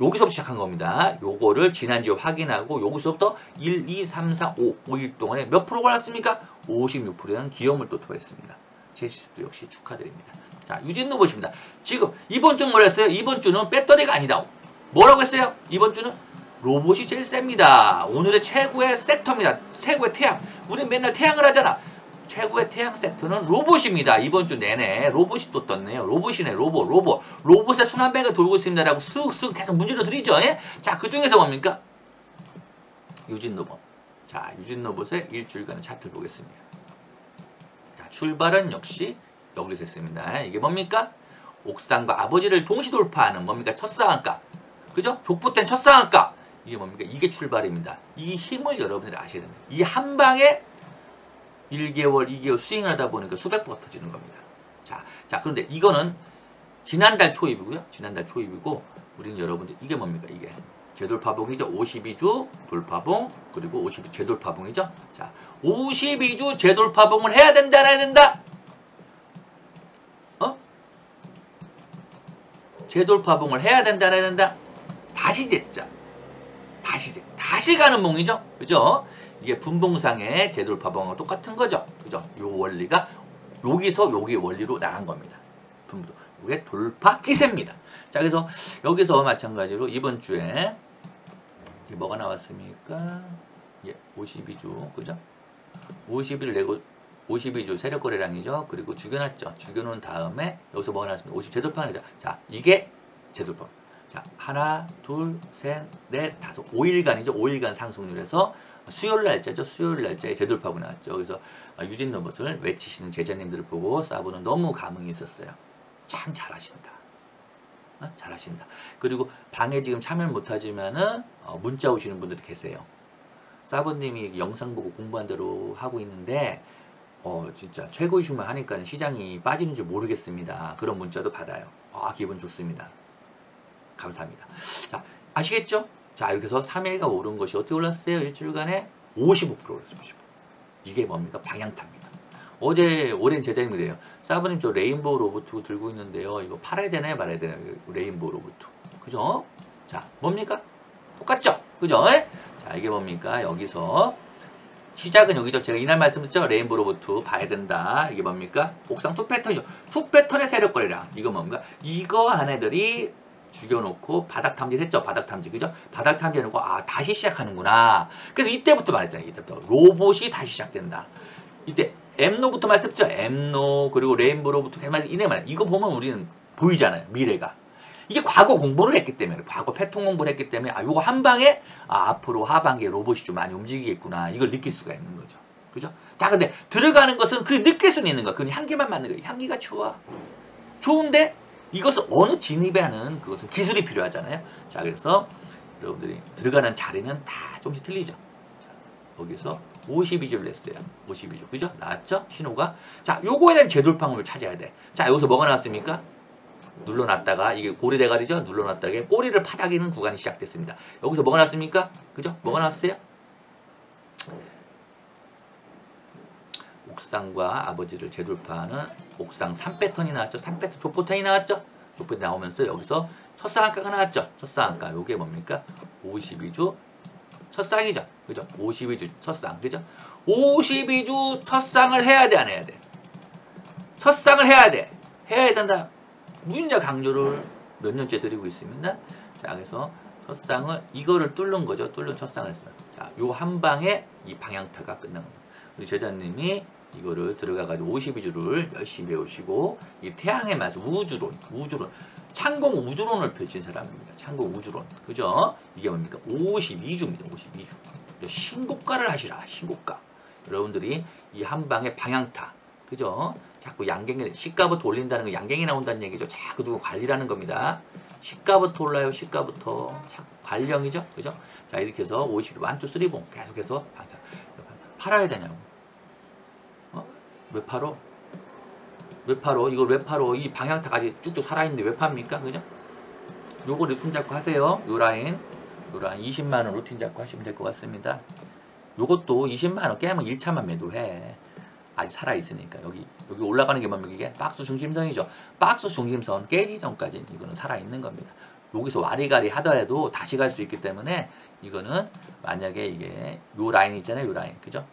여기서부터 시작한 겁니다. 요거를 지난주에 확인하고 여기서부터 1, 2, 3, 4, 5, 5일 동안에 몇 프로가 났습니까? 56%라는 기염을 또 토했습니다. 제시스도 역시 축하드립니다. 자, 유진도 보십니다. 지금 이번 주는 뭐랬어요? 이번 주는 배터리가 아니다. 뭐라고 했어요? 이번 주는 로봇이 제일 셉니다. 오늘의 최고의 섹터입니다. 최고의 태양. 우린 맨날 태양을 하잖아. 최고의 태양 섹터는 로봇입니다. 이번 주 내내 로봇이 또 떴네요. 로봇이네, 로봇, 로봇. 로봇의 순환배가 돌고 있습니다 라고 쓱쓱 계속 문제로 드리죠. 예? 자, 그 중에서 뭡니까? 유진 로봇. 자, 유진 로봇의 일주일간의 차트를 보겠습니다. 자, 출발은 역시 여기서 했습니다. 이게 뭡니까? 옥상과 아버지를 동시 돌파하는 뭡니까? 첫 상한가. 그죠? 족보된 첫 상한가. 이게 뭡니까? 이게 출발입니다. 이 힘을 여러분들이 아셔야 됩니다. 이 한 방에 1개월, 2개월 스윙을 하다 보니까 수백 번가 터지는 겁니다. 자, 자, 그런데 이거는 지난달 초입이고요. 지난달 초입이고, 우리는 여러분들, 이게 뭡니까? 이게. 재돌파봉이죠. 52주 돌파봉, 그리고 52주 재돌파봉이죠. 자, 52주 재돌파봉을 해야 된다, 안 해야 된다? 재돌파봉을 해야 된다, 안 해야 된다? 다시 쟀자. 다시 재. 다시 가는 몽이죠. 그죠? 이게 분봉상의 재돌파봉과 똑같은 거죠. 그죠? 요 원리가 여기서 여기 원리로 나간 겁니다. 분봉. 이게 돌파 기세입니다. 자, 그래서 여기서 마찬가지로 이번 주에 뭐가 나왔습니까? 예, 52주. 그죠? 50일 내고 52주 세력거래량이죠. 그리고 죽여놨죠. 죽여놓은 다음에 여기서 뭐가 나왔습니까? 50 재돌파는 자, 이게 재돌파. 자, 하나, 둘, 셋, 넷, 다섯, 5일간이죠. 5일간 상승률에서 수요일 날짜죠. 수요일 날짜에 재돌파고 나왔죠. 그래서 유진 로봇을 외치시는 제자님들을 보고 사부는 너무 감흥이 있었어요. 참 잘하신다. 어? 잘하신다. 그리고 방에 지금 참여를 못하지만은 어, 문자 오시는 분들도 계세요. 사부님이 영상 보고 공부한 대로 하고 있는데 어 진짜 최고 이슈만 하니까 시장이 빠지는 줄 모르겠습니다. 그런 문자도 받아요. 아 기분 좋습니다. 감사합니다. 자, 아시겠죠? 자, 이렇게 해서 3일간 오른 것이 어떻게 올랐어요? 일주일간에 55% 올랐습니다. 이게 뭡니까? 방향타입니다. 어제 오랜 제자님이래요. 사부님 저 레인보우 로봇 들고 있는데요. 이거 팔아야 되나요? 말아야 되나요? 레인보우 로봇. 그죠? 자, 뭡니까? 똑같죠? 그죠? 자, 이게 뭡니까? 여기서 시작은 여기죠. 제가 이날 말씀드렸죠. 레인보우 로봇 봐야 된다. 이게 뭡니까? 옥상 two 패턴이죠. 투 패턴의 세력 거래량. 이거 뭡니까? 이거 안에들이 죽여놓고 바닥 탐지했죠. 바닥 탐지 그죠? 바닥 탐지해놓고 아 다시 시작하는구나. 그래서 이때부터 말했잖아요. 이때부터 로봇이 다시 시작된다. 이때 엠노부터 말했죠. 엠노 그리고 레인보로부터 이네 말 이거 보면 우리는 보이잖아요. 미래가. 이게 과거 공부를 했기 때문에 과거 패통 공부를 했기 때문에 아 요거 한 방에 아 앞으로 하반기에 로봇이 좀 많이 움직이겠구나 이걸 느낄 수가 있는 거죠. 그죠? 자 근데 들어가는 것은 그 느낄 수는 있는 거야. 그 향기만 맡는 거야. 향기가 좋아. 좋은데 이것을 어느 진입에 하는 그것은 기술이 필요하잖아요. 자, 그래서 여러분들이 들어가는 자리는 다 조금씩 틀리죠. 자, 여기서 52줄 냈어요. 52줄. 그죠? 나왔죠? 신호가. 자, 요거에 대한 제돌방을 찾아야 돼. 자, 여기서 뭐가 나왔습니까? 눌러놨다가 이게 고리 대가리죠? 눌러놨다가 꼬리를 파닥이는 구간이 시작됐습니다. 여기서 뭐가 나왔습니까? 그죠? 뭐가 나왔어요? 옥상과 아버지를 재돌파하는 옥상 3패턴이 나왔죠. 3패턴 족보탄이 나왔죠. 족보탄이 나오면서 여기서 첫쌍한가가 나왔죠. 첫쌍한가. 요게 뭡니까? 52주 첫 쌍이죠. 그죠? 52주 첫 쌍. 그죠? 52주 첫 쌍을 해야 돼, 안 해야 돼? 첫 쌍을 해야 돼. 해야 된다. 무진자 강조를 몇 년째 드리고 있습니다. 자, 그래서 첫쌍을 이거를 뚫는 거죠. 뚫는 첫쌍을 했어요. 자, 요 한 방에 이 방향타가 끝난 겁니다. 우리 제자님이 이거를 들어가가지고 52주를 열심히 배우시고 이 태양의 맛 우주론 우주론 창공 우주론을 펼친 사람입니다. 창공 우주론 그죠? 이게 뭡니까? 52주입니다. 52주 신고가를 하시라 신고가 여러분들이 이 한 방의 방향타 그죠? 자꾸 양갱이 시가부터 올린다는 거 양갱이 나온다는 얘기죠. 자꾸 누구 관리라는 겁니다. 시가부터 올라요. 시가부터. 자, 관령이죠. 그죠? 자, 이렇게 해서 50, 1, 2, 3, 봉 계속해서 팔아야 되냐고. 어? 왜 팔어? 왜 팔어? 이걸 왜 팔어? 이 방향타까지 쭉쭉 살아있는데 왜 팝니까? 그죠? 요거 루틴 잡고 하세요. 요 라인. 요 라인 20만원 루틴 잡고 하시면 될 것 같습니다. 요것도 20만원 깨면 1차만 매도해. 아직 살아 있으니까. 여기, 여기 올라가는 게 뭡니까? 이게 박스 중심선이죠. 박스 중심선 깨지 전까지는 이거는 살아 있는 겁니다. 여기서 와리가리 하더라도 다시 갈 수 있기 때문에 이거는 만약에 이게 요 라인 있잖아요. 요 라인. 그죠?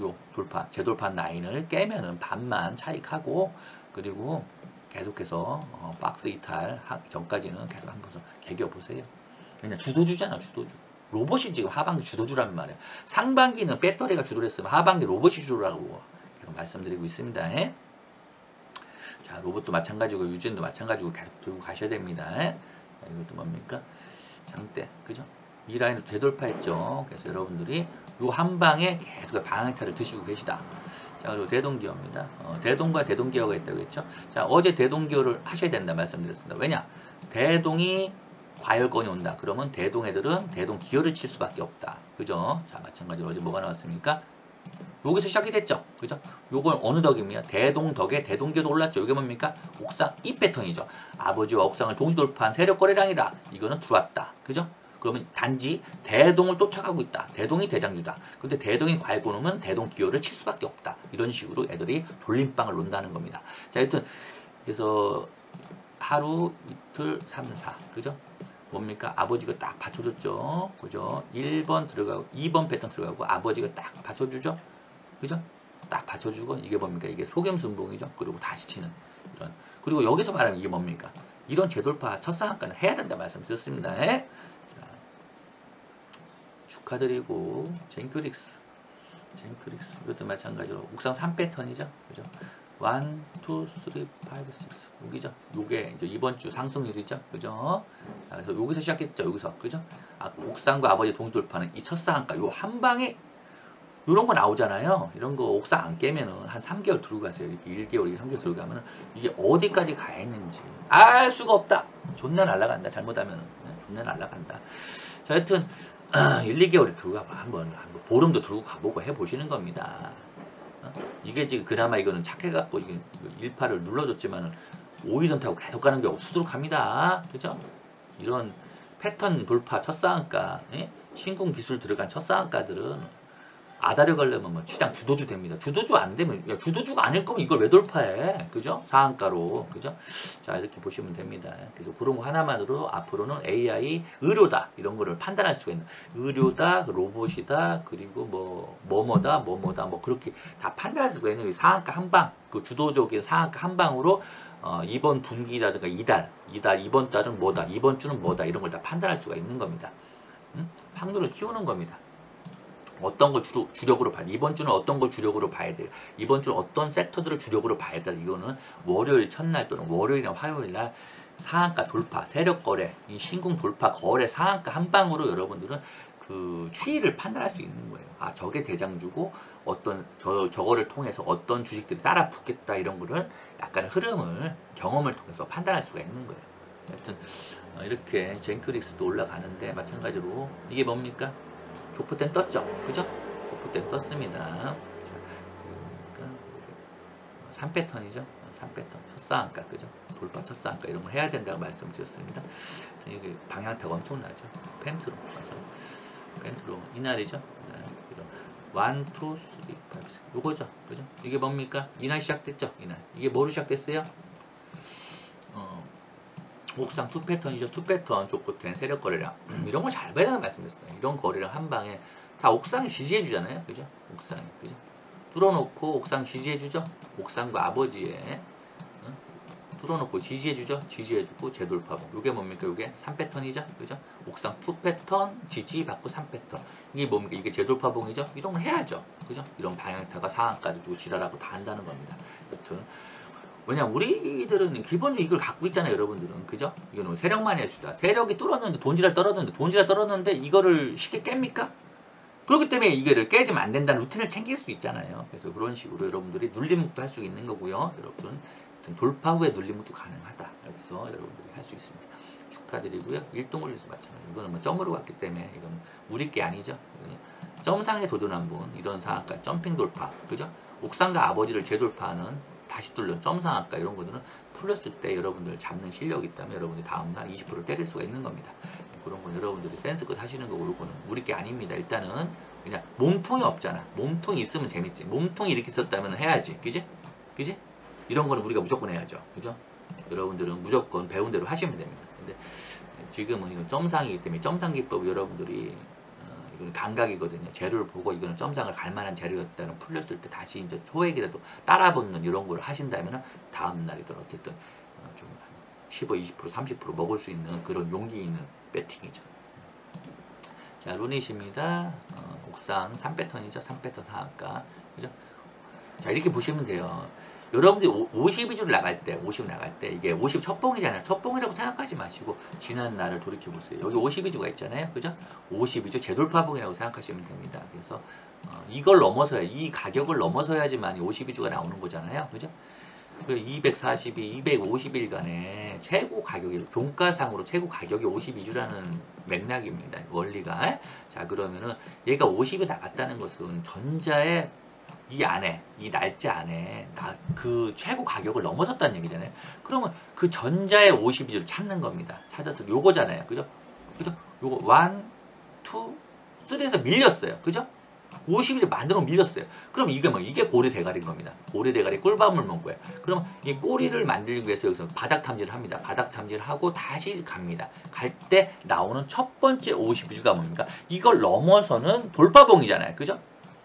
요 돌파, 재돌파 라인을 깨면은 반만 차익하고 그리고 계속해서 어, 박스 이탈 하, 전까지는 계속 한번 개겨 보세요. 왜냐 주도주잖아 주도주. 로봇이 지금 하반기 주도주라는 말이에요. 상반기는 배터리가 주도를 했으면 하반기 로봇이 주도라고 말씀드리고 있습니다. 에? 자 로봇도 마찬가지고 유진도 마찬가지고 계속 들고 가셔야 됩니다. 에? 자, 이것도 뭡니까? 장대 그죠? 이 라인을 되돌파했죠. 그래서 여러분들이 요 한 방에 계속 방향타를 드시고 계시다. 자, 그리고 대동기어입니다. 어, 대동과 대동기어가 있다고 했죠. 자, 어제 대동기어를 하셔야 된다 말씀드렸습니다. 왜냐? 대동이 과열권이 온다. 그러면 대동 애들은 대동 기어를 칠 수밖에 없다. 그죠? 자, 마찬가지로 어제 뭐가 나왔습니까? 여기서 시작이 됐죠. 그죠? 요건 어느 덕입니까? 대동 덕에 대동기어도 올랐죠. 이게 뭡니까? 옥상 이 패턴이죠. 아버지와 옥상을 동시 돌파한 세력 거래량이다. 이거는 들어왔다. 그죠? 그러면 단지 대동을 쫓아가고 있다. 대동이 대장주다. 근데 대동이 괄고 놓으면 대동 기호를 칠 수밖에 없다. 이런 식으로 애들이 돌림방을 논다는 겁니다. 자, 하여튼 그래서 하루, 이틀, 3, 4. 그죠? 뭡니까? 아버지가 딱 받쳐줬죠. 그죠? 1번 들어가고 2번 패턴 들어가고 아버지가 딱 받쳐주죠. 그죠? 딱 받쳐주고 이게 뭡니까? 이게 속임순봉이죠. 그리고 다시 치는 이런. 그리고 여기서 말하면 이게 뭡니까? 이런 재돌파 첫 상한가는 해야 된다 말씀드렸습니다. 에? 축하드리고 젠큐릭스 젠큐릭스 이것도 마찬가지로 옥상 3패턴이죠 그죠 1, 2, 3, 5, 6 여기죠 요게 이제 이번 주 상승률이죠 그죠 자, 그래서 여기서 시작했죠 여기서 그죠 아, 옥상과 아버지 동돌파는 이 첫 상한가 요 한 방에 이런 거 나오잖아요. 이런 거 옥상 안 깨면은 한 3개월 들고 가세요. 이렇게 1개월, 3개월 들고 가면은 이게 어디까지 가 있는지 알 수가 없다. 존나 날아간다. 잘못하면은. 존나 날아간다. 자, 하여튼 *clears throat* 1, 2개월에 들고 가봐. 한번, 한번 보름도 들고 가보고 해보시는 겁니다. 어? 이게 지금 그나마 이거는 착해갖고 이게 1파를 눌러줬지만은 5위선 타고 계속 가는 게 수두룩 합니다. 그죠? 이런 패턴 돌파 첫 상한가, 예? 신궁 기술 들어간 첫 상한가들은 아다리 걸려면 뭐 시장 주도주 됩니다. 주도주 안 되면 야, 주도주가 아닐 거면 이걸 왜 돌파해? 그죠? 상한가로 그죠? 자 이렇게 보시면 됩니다. 그래서 그런 거 하나만으로 앞으로는 AI 의료다 이런 거를 판단할 수가 있는 의료다 로봇이다 그리고 뭐 뭐뭐다 뭐뭐다 뭐 그렇게 다 판단할 수가 있는 상한가 한방 그 주도적인 상한가 한 방으로 어, 이번 분기라든가 이달 이달 이번 달은 뭐다 이번 주는 뭐다 이런 걸 다 판단할 수가 있는 겁니다. 응? 확률을 키우는 겁니다. 어떤 걸 주로, 주력으로 봐야 돼. 이번 주는 어떤 걸 주력으로 봐야 돼. 이번 주는 어떤 섹터들을 주력으로 봐야 돼. 이거는 월요일 첫날 또는 월요일이나 화요일 날 상한가 돌파, 세력 거래, 이 신궁 돌파, 거래 상한가 한 방으로 여러분들은 그 추이를 판단할 수 있는 거예요. 아, 저게 대장주고 어떤 저 저거를 통해서 어떤 주식들이 따라 붙겠다 이런 거를 약간 흐름을 경험을 통해서 판단할 수가 있는 거예요. 하여튼 어, 이렇게 젠크릭스도 올라가는데 마찬가지로 이게 뭡니까? 조프땐 떴죠. 그죠? 조프땐 떴습니다. 3패턴이죠. 3패턴. 첫사항가. 그죠? 돌파 첫사항가 이런 거 해야 된다고 말씀드렸습니다. 이게 방향타가 엄청나죠. 펜트로. 맞아. 펜트로. 이날이죠. 이런 1, 2, 3, 5, 6. 요거죠. 그죠? 이게 뭡니까? 이날 시작됐죠. 이날. 이게 뭐로 시작됐어요? 어, 옥상 투 패턴이죠. 투 패턴 족보텐 세력 거래량 음, 이런 걸 잘 봐야 된다는 말씀드렸어요. 이런 거래량 한 방에 다 옥상에 지지해 주잖아요. 그죠? 옥상에 그죠? 뚫어놓고 옥상 지지해 주죠. 옥상과 아버지의 응? 뚫어놓고 지지해 주죠. 지지해 주고 재돌파봉. 이게 뭡니까? 이게 3패턴이죠. 그죠? 옥상 two 패턴 지지 받고 3패턴. 이게 뭡니까? 이게 재돌파봉이죠. 이런 걸 해야죠. 그죠? 이런 방향타가 상한까지 주고 지랄하고 다 한다는 겁니다. 여튼 왜냐 우리들은 기본적으로 이걸 갖고 있잖아요 여러분들은 그죠? 이거는 세력만이 해주다 세력이 뚫었는데 돈지랄 떨어졌는데 돈지랄 떨어졌는데 이거를 쉽게 깹니까? 그렇기 때문에 이거를 깨지면 안 된다는 루틴을 챙길 수 있잖아요 그래서 그런 식으로 여러분들이 눌림목도 할 수 있는 거고요 여러분 돌파 후에 눌림목도 가능하다 여기서 여러분들이 할 수 있습니다 축하드리고요. 일동 올리스 마찬가지. 이거는 뭐 점으로 갔기 때문에 이건 우리 게 아니죠. 점상에 도전한 분 이런 상한가 점핑 돌파 그죠? 옥상과 아버지를 재돌파하는 다시 뚫는 점상한가 이런 것들은 풀렸을 때 여러분들 잡는 실력이 있다면 여러분이 다음날 20% 때릴 수가 있는 겁니다. 그런 건 여러분들이 센스껏 하시는 거고 이거는 우리 게 아닙니다. 일단은 그냥 몸통이 없잖아. 몸통이 있으면 재밌지. 몸통이 이렇게 있었다면 해야지. 그지? 그지? 이런 거는 우리가 무조건 해야죠. 그죠? 여러분들은 무조건 배운 대로 하시면 됩니다. 근데 지금은 이건 점상이기 때문에 점상 기법 여러분들이 감각이거든요. 재료를 보고 이거는 점상을 갈 만한 재료였다는 풀렸을 때 다시 이제 소액이라도 따라 붙는 이런 걸 하신다면 다음 날이든 어쨌든 어, 좀 15, 20%, 30% 먹을 수 있는 그런 용기 있는 배팅이죠. 자, 루닛입니다. 어, 옥상 3패턴이죠. 3패턴 상한가. 그죠? 자, 이렇게 보시면 돼요. 여러분들이 52주를 나갈 때, 50 나갈 때, 이게 50 첫봉이잖아요. 첫봉이라고 생각하지 마시고, 지난 날을 돌이켜 보세요. 여기 52주가 있잖아요. 그죠? 52주 재돌파봉이라고 생각하시면 됩니다. 그래서, 어, 이걸 넘어서야, 이 가격을 넘어서야지만 52주가 나오는 거잖아요. 그죠? 242, 250일간의 최고 가격이 종가상으로 최고 가격이 52주라는 맥락입니다. 원리가. 자, 그러면은 얘가 50이 나갔다는 것은 전자의 이 안에 이 날짜 안에 나, 그 최고 가격을 넘어섰다는 얘기잖아요. 그러면 그 전자의 52주를 찾는 겁니다. 찾아서 요거잖아요. 그죠? 그죠? 요거 1, 2, 3에서 밀렸어요. 그죠? 50일 만들어 밀렸어요. 그럼 이게 뭐 이게 고리 대가리인 겁니다. 고리 대가리 꿀밤을 먹은 거예요. 그럼 이 꼬리를 만들기 위해서 여기서 바닥 탐지를 합니다. 바닥 탐지를 하고 다시 갑니다. 갈 때 나오는 첫 번째 50주가 뭡니까? 이걸 넘어서는 돌파봉이잖아요. 그죠?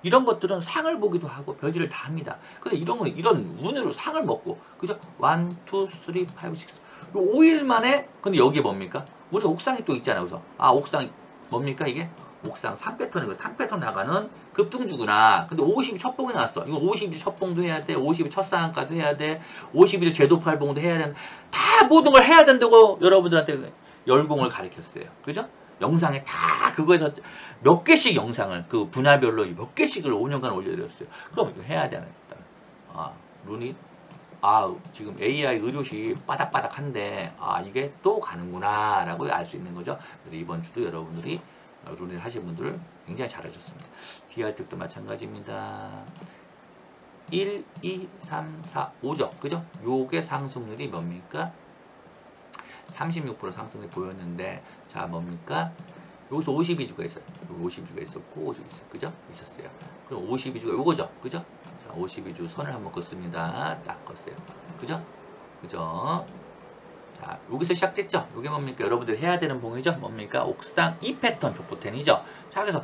이런 것들은 상을 보기도 하고 별짓을 다 합니다. 근데 이런 거 이런 운으로 상을 먹고 그죠? 1, 2, 3, 5, 6 5일 만에 근데 여기에 뭡니까? 우리 옥상이 또 있잖아요. 그래서 아 옥상 뭡니까 이게? 옥상 3패턴이고 3패턴 나가는 급등주구나. 근데 50이 첫 봉이 나왔어. 이거 50이 첫 봉도 해야 돼. 50이 첫 상한가도 해야 돼. 50이 제도팔봉도 해야 되는 다 모든 걸 해야 된다고 여러분들한테 열공을 가르쳤어요. 그죠? 영상에 다 그거에서 몇 개씩 영상을 그 분야별로 몇 개씩을 5년간 올려드렸어요. 그럼 이거 해야 되겠다. 아, 룬이 아 지금 AI 의료시 바닥바닥한데 아 이게 또 가는구나 라고 알 수 있는 거죠. 그래서 이번 주도 여러분들이 룬을 하신 분들 굉장히 잘하셨습니다. 비할득도 마찬가지입니다. 1, 2, 3, 4, 5죠. 그죠? 요게 상승률이 뭡니까? 36% 상승을 보였는데 자 뭡니까? 여기서 52주가 있어요. 52주가 있었고 50주 있어요. 그죠? 있었어요. 그럼 52주가 요거죠. 그죠? 자, 52주 선을 한번 긋습니다. 딱 긋어요. 그죠? 그죠? 자, 여기서 시작됐죠? 이게 뭡니까? 여러분들 해야 되는 봉이죠? 뭡니까? 옥상 2 패턴 족보텐이죠? 자, 그래서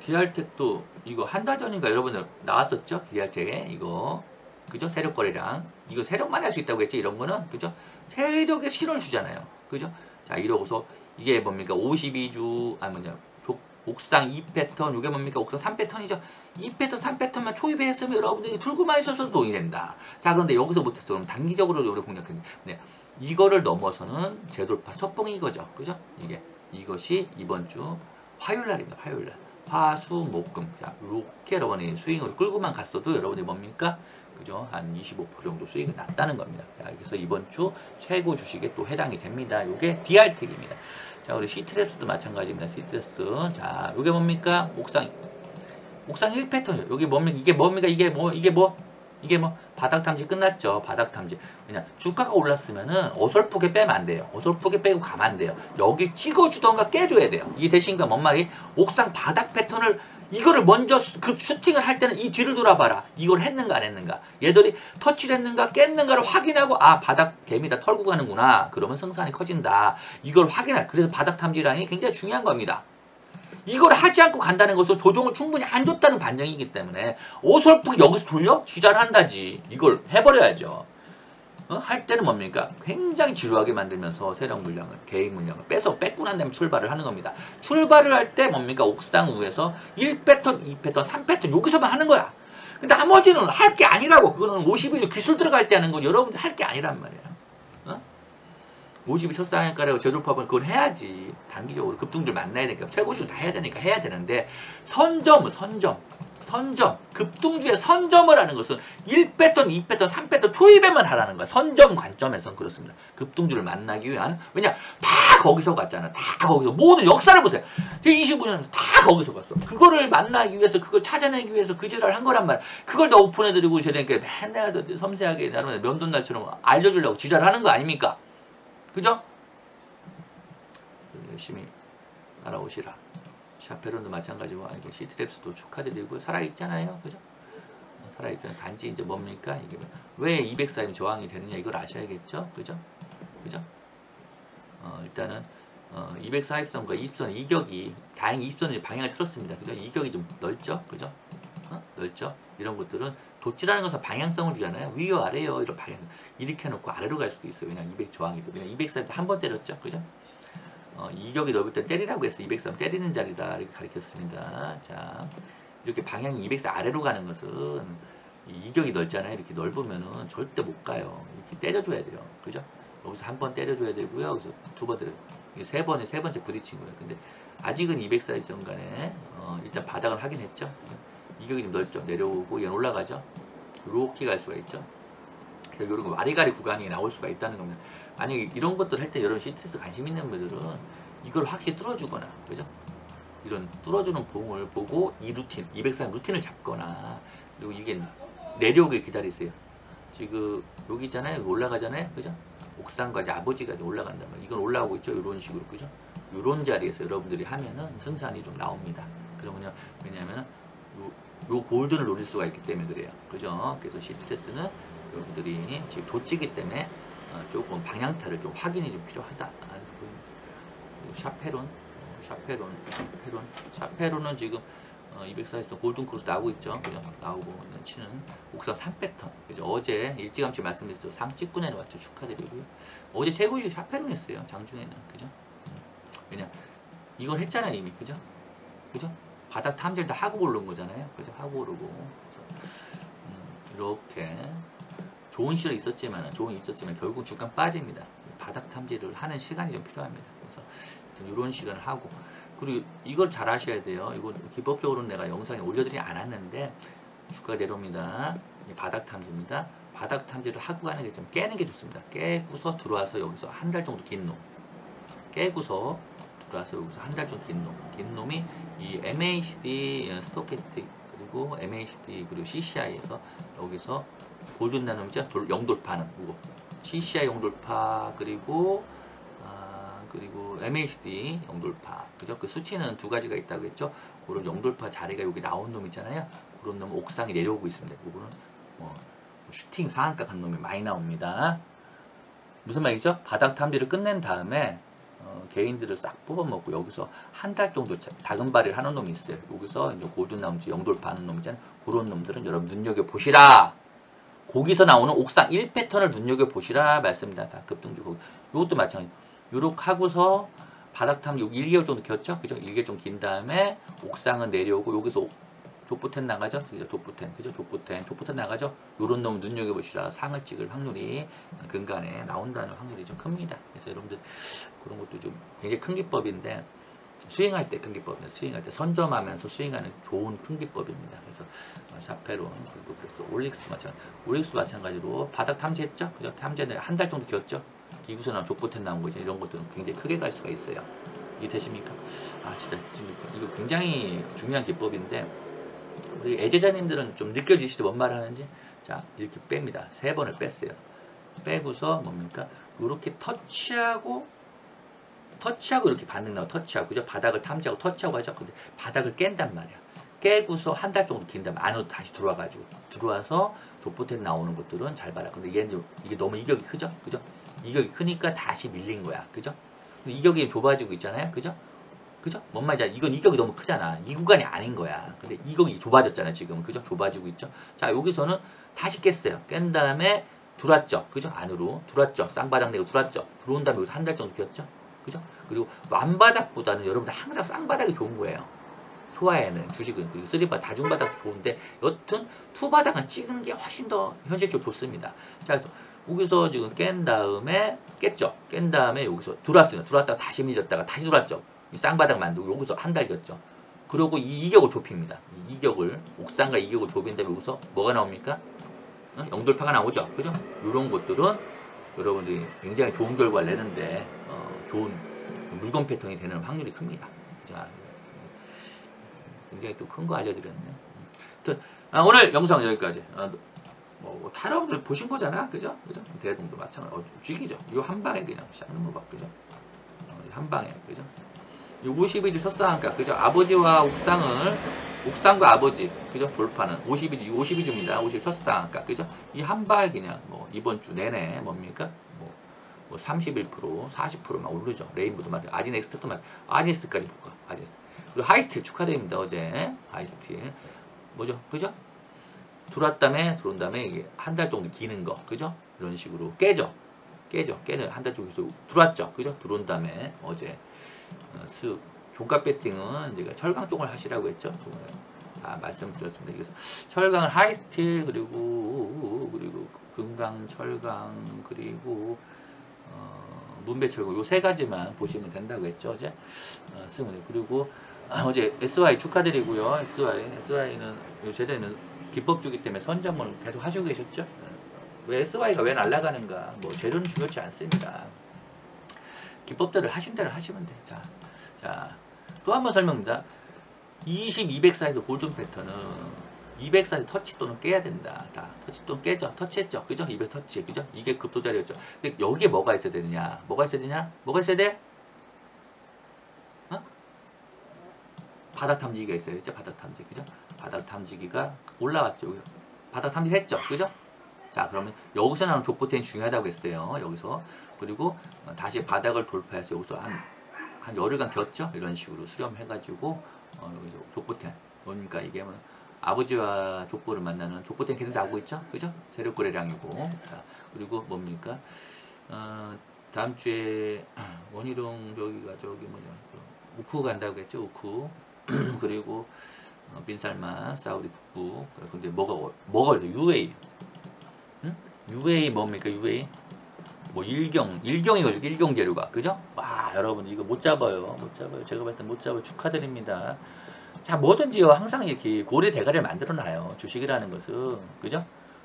기알텍도 이거 한 달 전인가 여러분들 나왔었죠? 기알텍에 이거 그죠? 세력 거래량 이거 세력만 할 수 있다고 했죠? 이런 거는 그죠? 세력에 신호를 주잖아요. 그죠? 자, 이러고서 이게 뭡니까? 52주 아 뭐냐? 옥상 2패턴 이게 뭡니까? 옥상 3패턴이죠. 2패턴 3패턴만 초입했으면 여러분들이 들고만 있어서도 돈이 된다. 자, 그런데 여기서 못했어. 그럼 단기적으로 우리 공략했는데 네. 이거를 넘어서는 재돌파 첫봉이 이거죠. 그죠? 이게 이것이 이번 주 화요일 날입니다. 화요일 날. 화, 수, 목, 금. 자, 이렇게 여러분이 스윙을 끌고만 갔어도 여러분이 뭡니까? 그죠? 한 25% 정도 수익이 났다는 겁니다. 자, 그래서 이번 주 최고 주식에 또 해당이 됩니다. 이게 DR택입니다. 자, 우리 시트랩스도 마찬가지입니다. 시트랩스. 자, 이게 뭡니까? 옥상 옥상 1패턴이요. 여기 뭡니까? 이게 뭡니까? 이게 뭐 이게 뭐 이게 뭐 바닥 탐지 끝났죠. 바닥 탐지. 그냥 주가가 올랐으면은 어설프게 빼면 안 돼요. 어설프게 빼고 가면 안 돼요. 여기 찍어주던가 깨줘야 돼요. 이 대신가 뭔 말이? 옥상 바닥 패턴을 이거를 먼저 그 슈팅을 할 때는 이 뒤를 돌아봐라. 이걸 했는가 안 했는가. 얘들이 터치를 했는가 깼는가를 확인하고 아 바닥 개미다 털고 가는구나. 그러면 승산이 커진다. 이걸 확인할. 그래서 바닥 게 굉장히 중요한 겁니다. 이걸 하지 않고 간다는 것은 조종을 충분히 안 줬다는 반증이기 때문에 어설프게 여기서 돌려? 기자한다지 이걸 해버려야죠. 어? 할 때는 뭡니까? 굉장히 지루하게 만들면서 세력 물량을, 개인 물량을 빼서 뺏고 난 다음에 출발을 하는 겁니다. 출발을 할 때 뭡니까? 옥상 위에서 1패턴, 2패턴, 3패턴 여기서만 하는 거야. 근데 나머지는 할 게 아니라고. 그거는 52주 기술 들어갈 때 하는 건 여러분들 할 게 아니란 말이야. 50이 첫 상한가라고 재돌파면 그건 해야지. 단기적으로 급등들 만나야 되니까 최고주다 해야 되니까 해야 되는데 선점 선점 선점, 급등주의 선점을 하는 것은 1패턴, 2패턴, 3패턴 초입에만 하라는 거야. 선점 관점에선 그렇습니다. 급등주를 만나기 위한 왜냐 다 거기서 갔잖아. 다 거기서 모든 역사를 보세요. 제 25년 다 거기서 갔어. 그거를 만나기 위해서 그걸 찾아내기 위해서 그 짓을 한 거란 말이야. 그걸 다 오픈해드리고 저렇게 맨날 섬세하게 나름 면도날처럼 알려주려고 지랄 하는 거 아닙니까? 그죠? 열심히 따라오시라. 샤페론도 마찬가지고 이게 시트랩스도 축하드리고 살아있잖아요. 그죠? 어, 살아있잖아요. 단지 이제 뭡니까? 이게 왜 204이 저항이 되느냐 이걸 아셔야겠죠. 그죠? 그죠? 어, 일단은 어, 240선과 20선 이격이 다행히 20선은 방향을 틀었습니다. 그죠? 이격이 좀 넓죠. 그죠? 어? 넓죠? 이런 것들은 도치라는 것은 방향성을 주잖아요. 위요 아래요 이런 방향 이렇게 해놓고 아래로 갈 수도 있어요. 왜냐 200 저항이 또 그냥 240때 한번 때렸죠. 그죠? 어, 이격이 넓을 때 때리라고 해서 203 때리는 자리다 이렇게 가르쳤습니다. 자 이렇게 방향이 204 아래로 가는 것은 이격이 넓잖아요. 이렇게 넓으면은 절대 못 가요. 이렇게 때려줘야 돼요. 그죠? 여기서 한 번 때려줘야 되고요. 여기서 두 번 때려. 세 번에 세 번째 부딪힌 거예요. 근데 아직은 204 정간에 어, 일단 바닥을 확인했죠. 이격이 좀 넓죠. 내려오고 얘는 올라가죠. 이렇게 갈 수가 있죠. 이런 거 와리가리 구간이 나올 수가 있다는 겁니다. 만약에 이런 것들 할 때 여러분 시트레스 관심 있는 분들은 이걸 확실히 뚫어주거나 그죠? 이런 뚫어주는 봉을 보고 이 루틴 203 루틴을 잡거나 그리고 이게 내려오길 기다리세요. 지금 여기 있잖아요. 올라가잖아요. 그죠? 옥상까지 아버지까지 올라간다면 이건 올라오고 있죠. 이런 식으로 그죠? 이런 자리에서 여러분들이 하면은 승산이 좀 나옵니다. 그러면요. 왜냐하면 요, 요 골든을 노릴 수가 있기 때문에 그래요. 그죠? 그래서 시트레스는 여러분들이 지금 도치기 때문에 어, 조금 방향타를 좀 확인이 좀 필요하다. 아, 샤페론, 어, 샤페론, 샤페론, 샤페론은 지금 어, 240도 골든 크로스 나오고 있죠. 그죠? 나오고 치는 옥상 3패턴. 그죠? 어제 일찌감치 말씀드렸죠. 상직군에 왔죠. 축하드리고요. 어제 최고주식 샤페론 했어요. 장중에는. 그죠? 왜냐? 이걸 했잖아요. 이미. 그죠? 그죠? 바닥 탐지를 다 하고 오른 거잖아요. 그죠? 하고 오르고. 음, 이렇게 좋은 시절 있었지만 좋은 있었지만 결국 주가 빠집니다. 바닥 탐지를 하는 시간이 좀 필요합니다. 그래서 이런 시간을 하고 그리고 이걸 잘 하셔야 돼요. 이거 기법적으로 내가 영상에 올려드리지 않았는데 주가 내려옵니다. 바닥 탐지입니다. 바닥 탐지를 하고 가는 게 좀 깨는 게 좋습니다. 깨고서 들어와서 여기서 한 달 정도 긴 놈. 깨고서 들어와서 여기서 한 달 정도 긴 놈. 긴 놈이 이 MACD 스토캐스틱 그리고 MACD 그리고 CCI에서 여기서 골든 나눔이죠. 영돌파는 그거. CCI 영돌파 그리고 아, 그리고 MHD 영돌파 그죠? 그 수치는 두 가지가 있다고 했죠. 그런 영돌파 자리가 여기 나온 놈 있잖아요. 그런 놈 옥상에 내려오고 있습니다. 그거는 뭐 슈팅 상한가 간 놈이 많이 나옵니다. 무슨 말이죠? 바닥 탐지를 끝낸 다음에 어, 개인들을 싹 뽑아먹고 여기서 한 달 정도 다금발이를 하는 놈이 있어요. 여기서 이제 골든 나무지 영돌파 하는 놈 있잖아요. 그런 놈들은 여러분 눈여겨보시라. 거기서 나오는 옥상 1패턴을 눈여겨보시라 말씀입니다. 다 급등주 거기. 이것도 마찬가지. 요렇게 하고서 바닥탐 여기 1개월 정도 겼죠? 그죠? 1개월 정도 긴 다음에 옥상은 내려오고 여기서 족보텐 나가죠? 그죠? 족보텐. 그죠? 족보텐. 족보텐 나가죠? 요런 놈 눈여겨보시라 상을 찍을 확률이 근간에 나온다는 확률이 좀 큽니다. 그래서 여러분들 그런 것도 좀 굉장히 큰 기법인데 수행할 때 큰 기법입니다. 수행할 때 선점하면서 수행하는 좋은 큰 기법입니다. 그래서 어, 샤페론 그리고 그래서 올릭스 마찬 올릭스 마찬가지로 바닥 탐지했죠. 그죠? 탐지는 한 달 정도 기었죠. 기구선 나온 족보 ten 나온 거죠. 이런 것들은 굉장히 크게 갈 수가 있어요. 이해 되십니까? 아 진짜 지금 이거 굉장히 중요한 기법인데 우리 애제자님들은 좀 느껴지시죠? 뭔말 하는지? 자 이렇게 뺍니다. 세 번을 뺐어요. 빼고서 뭡니까? 이렇게 터치하고 터치하고 이렇게 반응 나고 터치하고 그죠? 바닥을 탐지하고 터치하고 하죠. 근데 바닥을 깬단 말이야. 깨고서 한 달 정도 긴 다음에 안으로 다시 들어와가지고 들어와서 족보텐 나오는 것들은 잘 봐라. 근데 얘는 이게 너무 이격이 크죠? 그죠? 이격이 크니까 다시 밀린 거야. 그죠? 이격이 좁아지고 있잖아요. 그죠? 그죠? 뭔 말이야? 이건 이격이 너무 크잖아. 이 구간이 아닌 거야. 근데 이격이 좁아졌잖아, 지금. 그죠? 좁아지고 있죠? 자, 여기서는 다시 깼어요. 깬 다음에 들어왔죠. 그죠? 안으로. 들어왔죠. 쌍바닥 내고 들어왔죠. 들어온 다음에 한 달 정도 꼈죠? 그죠? 그리고 완바닥보다는 여러분들 항상 쌍바닥이 좋은 거예요. 소화에는 주식은 그리고 쓰리바닥 다중바닥 좋은데 여튼 투바닥은 찍은 게 훨씬 더 현실적으로 좋습니다. 자 그래서 여기서 지금 깬 다음에 깼죠. 깬 다음에 여기서 들어왔어요. 들어왔다가 다시 밀렸다가 다시 들어왔죠. 이 쌍바닥 만들고 여기서 한 달 겼죠. 그리고 이 이격을 좁힙니다. 이 이격을 옥상과 이격을 좁힌 다음에 여기서 뭐가 나옵니까? 어? 영돌파가 나오죠. 그죠? 이런 것들은 여러분들이 굉장히 좋은 결과를 내는데 어, 좋은 물건 패턴이 되는 확률이 큽니다. 자, 굉장히 또 큰 거 알려드렸네요. 아무튼 아, 오늘 영상 여기까지. 아, 뭐 다른 분들 보신 거잖아, 그죠? 그죠? 대동도 마찬가지. 어, 죽이죠. 이한 방에 그냥 샤는 거 봐, 그죠? 어, 한 방에, 그죠? 이 52주 첫상한가, 그죠? 아버지와 옥상을 옥상과 아버지, 그죠? 돌파는 52주, 52주입니다. 50 첫상한가, 그죠? 이 한 방에 그냥 뭐 이번 주 내내 뭡니까? 뭐, 뭐 31%, 40%막 오르죠. 레인보도 맞아. 아진엑스텍도 맞아. 아진엑스텍까지 볼까? 아진엑스텍. 그리고 하이스틸 축하드립니다. 어제 하이스틸. 뭐죠? 그죠? 들어왔다음에 들어온 다음에 이게 한 달 정도 기는 거 그죠? 이런 식으로 깨죠. 깨죠. 깨는 한 달 정도 들어왔죠. 그죠? 들어온 다음에 어제 어, 스 종가 배팅은 제가 철강 쪽을 하시라고 했죠. 다 말씀드렸습니다. 그래서 철강을 하이스틸 그리고 그리고 금강 철강 그리고 어, 문배철강 요세 가지만 보시면 된다고 했죠. 어제 어, 승훈이 그리고 아, 어제 SY 축하드리고요. SY SY는 요 제자는 기법 주기 때문에 선점을 계속 하시고 계셨죠? 왜 SY가 왜 날아가는가? 뭐 재료는 중요치 않습니다. 기법대로 하신 대로 하시면 돼. 자, 자, 또 한 번 설명입니다. 20, 200 사이드 골든 패턴은 200 사이드 터치 또는 깨야 된다. 다 터치 또는 깨죠. 터치했죠. 그죠? 200 터치. 그죠? 이게 급도자리였죠. 근데 여기에 뭐가 있어야 되느냐? 뭐가 있어야 되냐? 뭐가 있어야 돼? 어? 바닥 탐지기가 있어야죠. 바닥 탐지. 그죠? 바닥 탐지기가 올라왔죠. 여기 바닥 탐지 했죠. 그죠? 자, 그러면 여기서 나오는 족보텐이 중요하다고 했어요. 여기서. 그리고 다시 바닥을 돌파해서 여기서 한, 한 열흘간 겼죠. 이런 식으로 수렴해가지고, 어, 여기서 족보텐. 뭡니까? 이게 뭐, 아버지와 족보를 만나는 족보텐 계속 나오고 있죠. 그죠? 세력 거래량이고. 자, 그리고 뭡니까? 어, 다음 주에 *clears throat* 원희룡 저기가 저기 뭐냐. 우쿠 간다고 했죠. 우쿠. *clears throat* 그리고 어, 빈살만 사우디 북부 근데 뭐가 뭐가 있어 UA 응? UA 뭡니까 UA 뭐 일경 일경이 걸려 일경 재료가 그죠? 와 여러분 이거 못 잡아요 못 잡아요 제가 봤을 때 못 잡아 축하드립니다 자 뭐든지요 항상 이렇게 고래 대가리를 만들어 놔요 주식이라는 것은 그죠?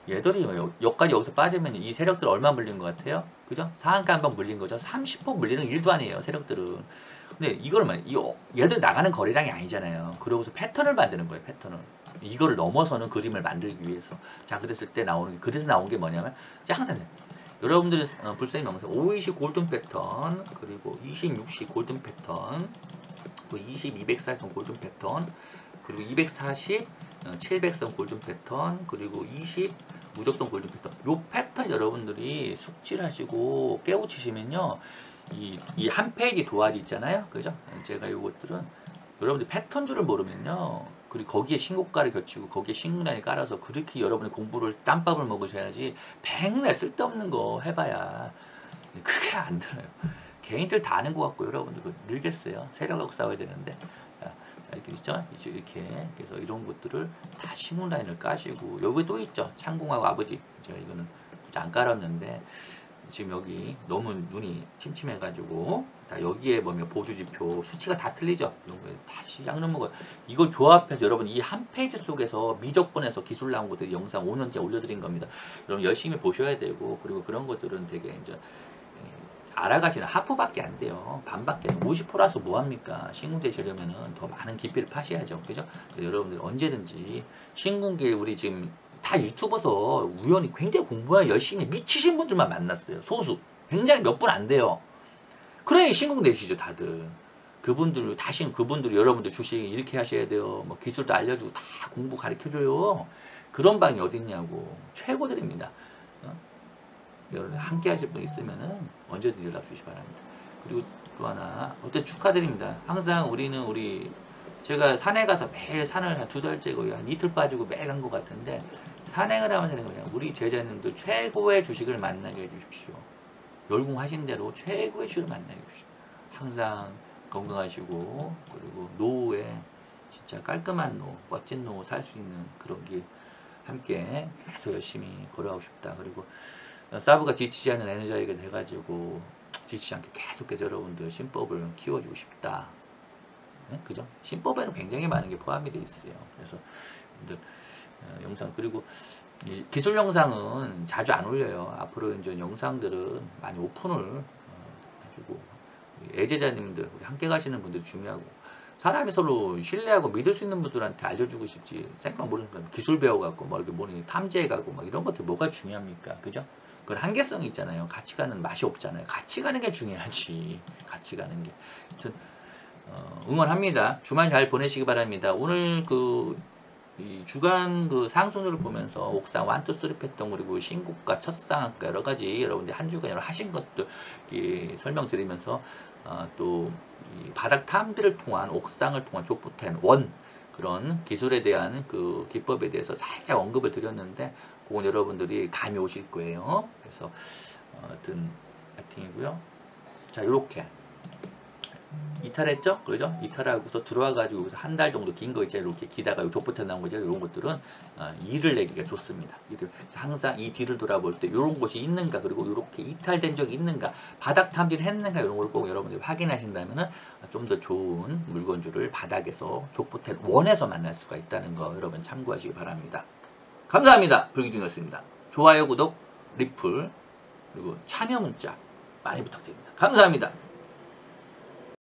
얘들이 뭐 여기까지 여기서 빠지면 이 세력들 얼마 물린 것 같아요? 그죠? 상한가 한 번 물린 거죠 30% 물리는 일도 아니에요 세력들은 근데 이거를 만 이, 얘들 나가는 거래량이 아니잖아요. 그러고서 패턴을 만드는 거예요. 패턴을. 이거를 넘어서는 그림을 만들기 위해서. 자, 그랬을 때 나오는 게 그래서 나온 게 뭐냐면 항상 여러분들이 어, 불쌍히 넘어서 520 골든 패턴 그리고 20, 60 골든 패턴 또 20, 204선 골든 패턴 그리고 240, 700선 어, 골든 패턴 그리고 20 무적선 골든 패턴 요 패턴 여러분들이 숙지하시고 깨우치시면요 이, 이 한 페이지 도화지 있잖아요. 그죠? 제가 이것들은 여러분들 패턴줄을 모르면요. 그리고 거기에 신고가를 겹치고 거기에 신문란을 깔아서 그렇게 여러분이 공부를 땀밥을 먹으셔야지 백날 쓸데없는 거 해봐야 그게 안 들어요. 개인들 다 아는 것 같고 여러분들 그 늘겠어요. 세력하고 싸워야 되는데 이렇게 있죠? 이렇게 그래서 이런 것들을 다 신문 라인을 까시고 여기 또 있죠. 창공하고 아버지 제가 이거는 굳이 안 깔았는데 지금 여기 너무 눈이 침침해가지고 다 여기에 보면 보조지표 수치가 다 틀리죠. 이런 거 다시 양념 먹어요. 이걸 조합해서 여러분 이 한 페이지 속에서 미적분에서 기술 나온 것들 영상 5년째 올려드린 겁니다. 여러분 열심히 보셔야 되고 그리고 그런 것들은 되게 이제 예, 알아가시는 하프밖에 안 돼요. 반밖에 50%라서 뭐합니까? 신궁되시려면은 더 많은 깊이를 파셔야죠. 그죠? 여러분들 언제든지 신궁계 우리 지금 다 유튜버서 우연히 굉장히 공부하 열심히 미치신 분들만 만났어요. 소수. 굉장히 몇 분 안 돼요. 그러니 신공 내시죠, 다들. 그분들, 다시 그분들, 여러분들 주식 이렇게 하셔야 돼요. 뭐 기술도 알려주고 다 공부 가르쳐줘요. 그런 방이 어딨냐고. 최고들입니다. 어? 여러분 함께 하실 분 있으면은 언제든 연락 주시기 바랍니다. 그리고 또 하나, 어때 축하드립니다. 항상 우리는 우리 제가 산에 가서 매일 산을 한 두 달째 거의 한 이틀 빠지고 매일 간 것 같은데 산행을 하면서 그냥 우리 제자님들 최고의 주식을 만나게 해주십시오. 열공하신 대로 최고의 주식을 만나게 해주십시오. 항상 건강하시고 그리고 노후에 진짜 깔끔한 노후, 멋진 노후 살수 있는 그런 길 함께 계속 열심히 걸어가고 싶다. 그리고 사브가 지치지 않는 에너자이가 돼가지고 지치지 않게 계속해서 여러분들 신법을 키워주고 싶다. 네? 그죠? 신법에는 굉장히 많은 게 포함이 되어 있어요. 그래서 여러분들 어, 영상 그리고 이 기술 영상은 자주 안 올려요. 앞으로 이제 영상들은 많이 오픈을 어, 해주고 애제자님들 우리 함께 가시는 분들이 중요하고 사람이 서로 신뢰하고 믿을 수 있는 분들한테 알려주고 싶지 생각 모르는 사람 기술 배워갖고 뭐 이렇게 뭐니 탐지해가고 막 이런 것들 뭐가 중요합니까 그죠? 그건 한계성이 있잖아요. 같이 가는 맛이 없잖아요. 같이 가는 게 중요하지. *laughs* 같이 가는 게. 어, 응원합니다. 주말 잘 보내시기 바랍니다. 오늘 그이 주간 그 상순으로 보면서 옥상 one two three 패턴 그리고 신고가 첫상한가 여러 가지 여러분들 한 주간 여러 하신 것들 이 설명드리면서 어, 또이 바닥 탐지를 통한 옥상을 통한 족보 ten one 그런 기술에 대한 그 기법에 대해서 살짝 언급을 드렸는데 그건 여러분들이 감이 오실 거예요. 그래서 어, 하여튼 파이팅이고요. 자 이렇게 이탈했죠? 그죠? 이탈하고서 들어와가지고 한 달 정도 긴 거 이제 이렇게 기다가 족부터 나온 거죠. 이런 것들은 어, 일을 내기가 좋습니다. 항상 이 뒤를 돌아볼 때 이런 곳이 있는가 그리고 이렇게 이탈된 적이 있는가 바닥 탐지를 했는가 이런 걸 꼭 여러분들이 확인하신다면은 좀더 좋은 물건주를 바닥에서 족보텐 원에서 만날 수가 있다는 거 여러분 참고하시기 바랍니다. 감사합니다. 불기둥이었습니다. 좋아요, 구독, 리플 그리고 참여 문자 많이 부탁드립니다. 감사합니다.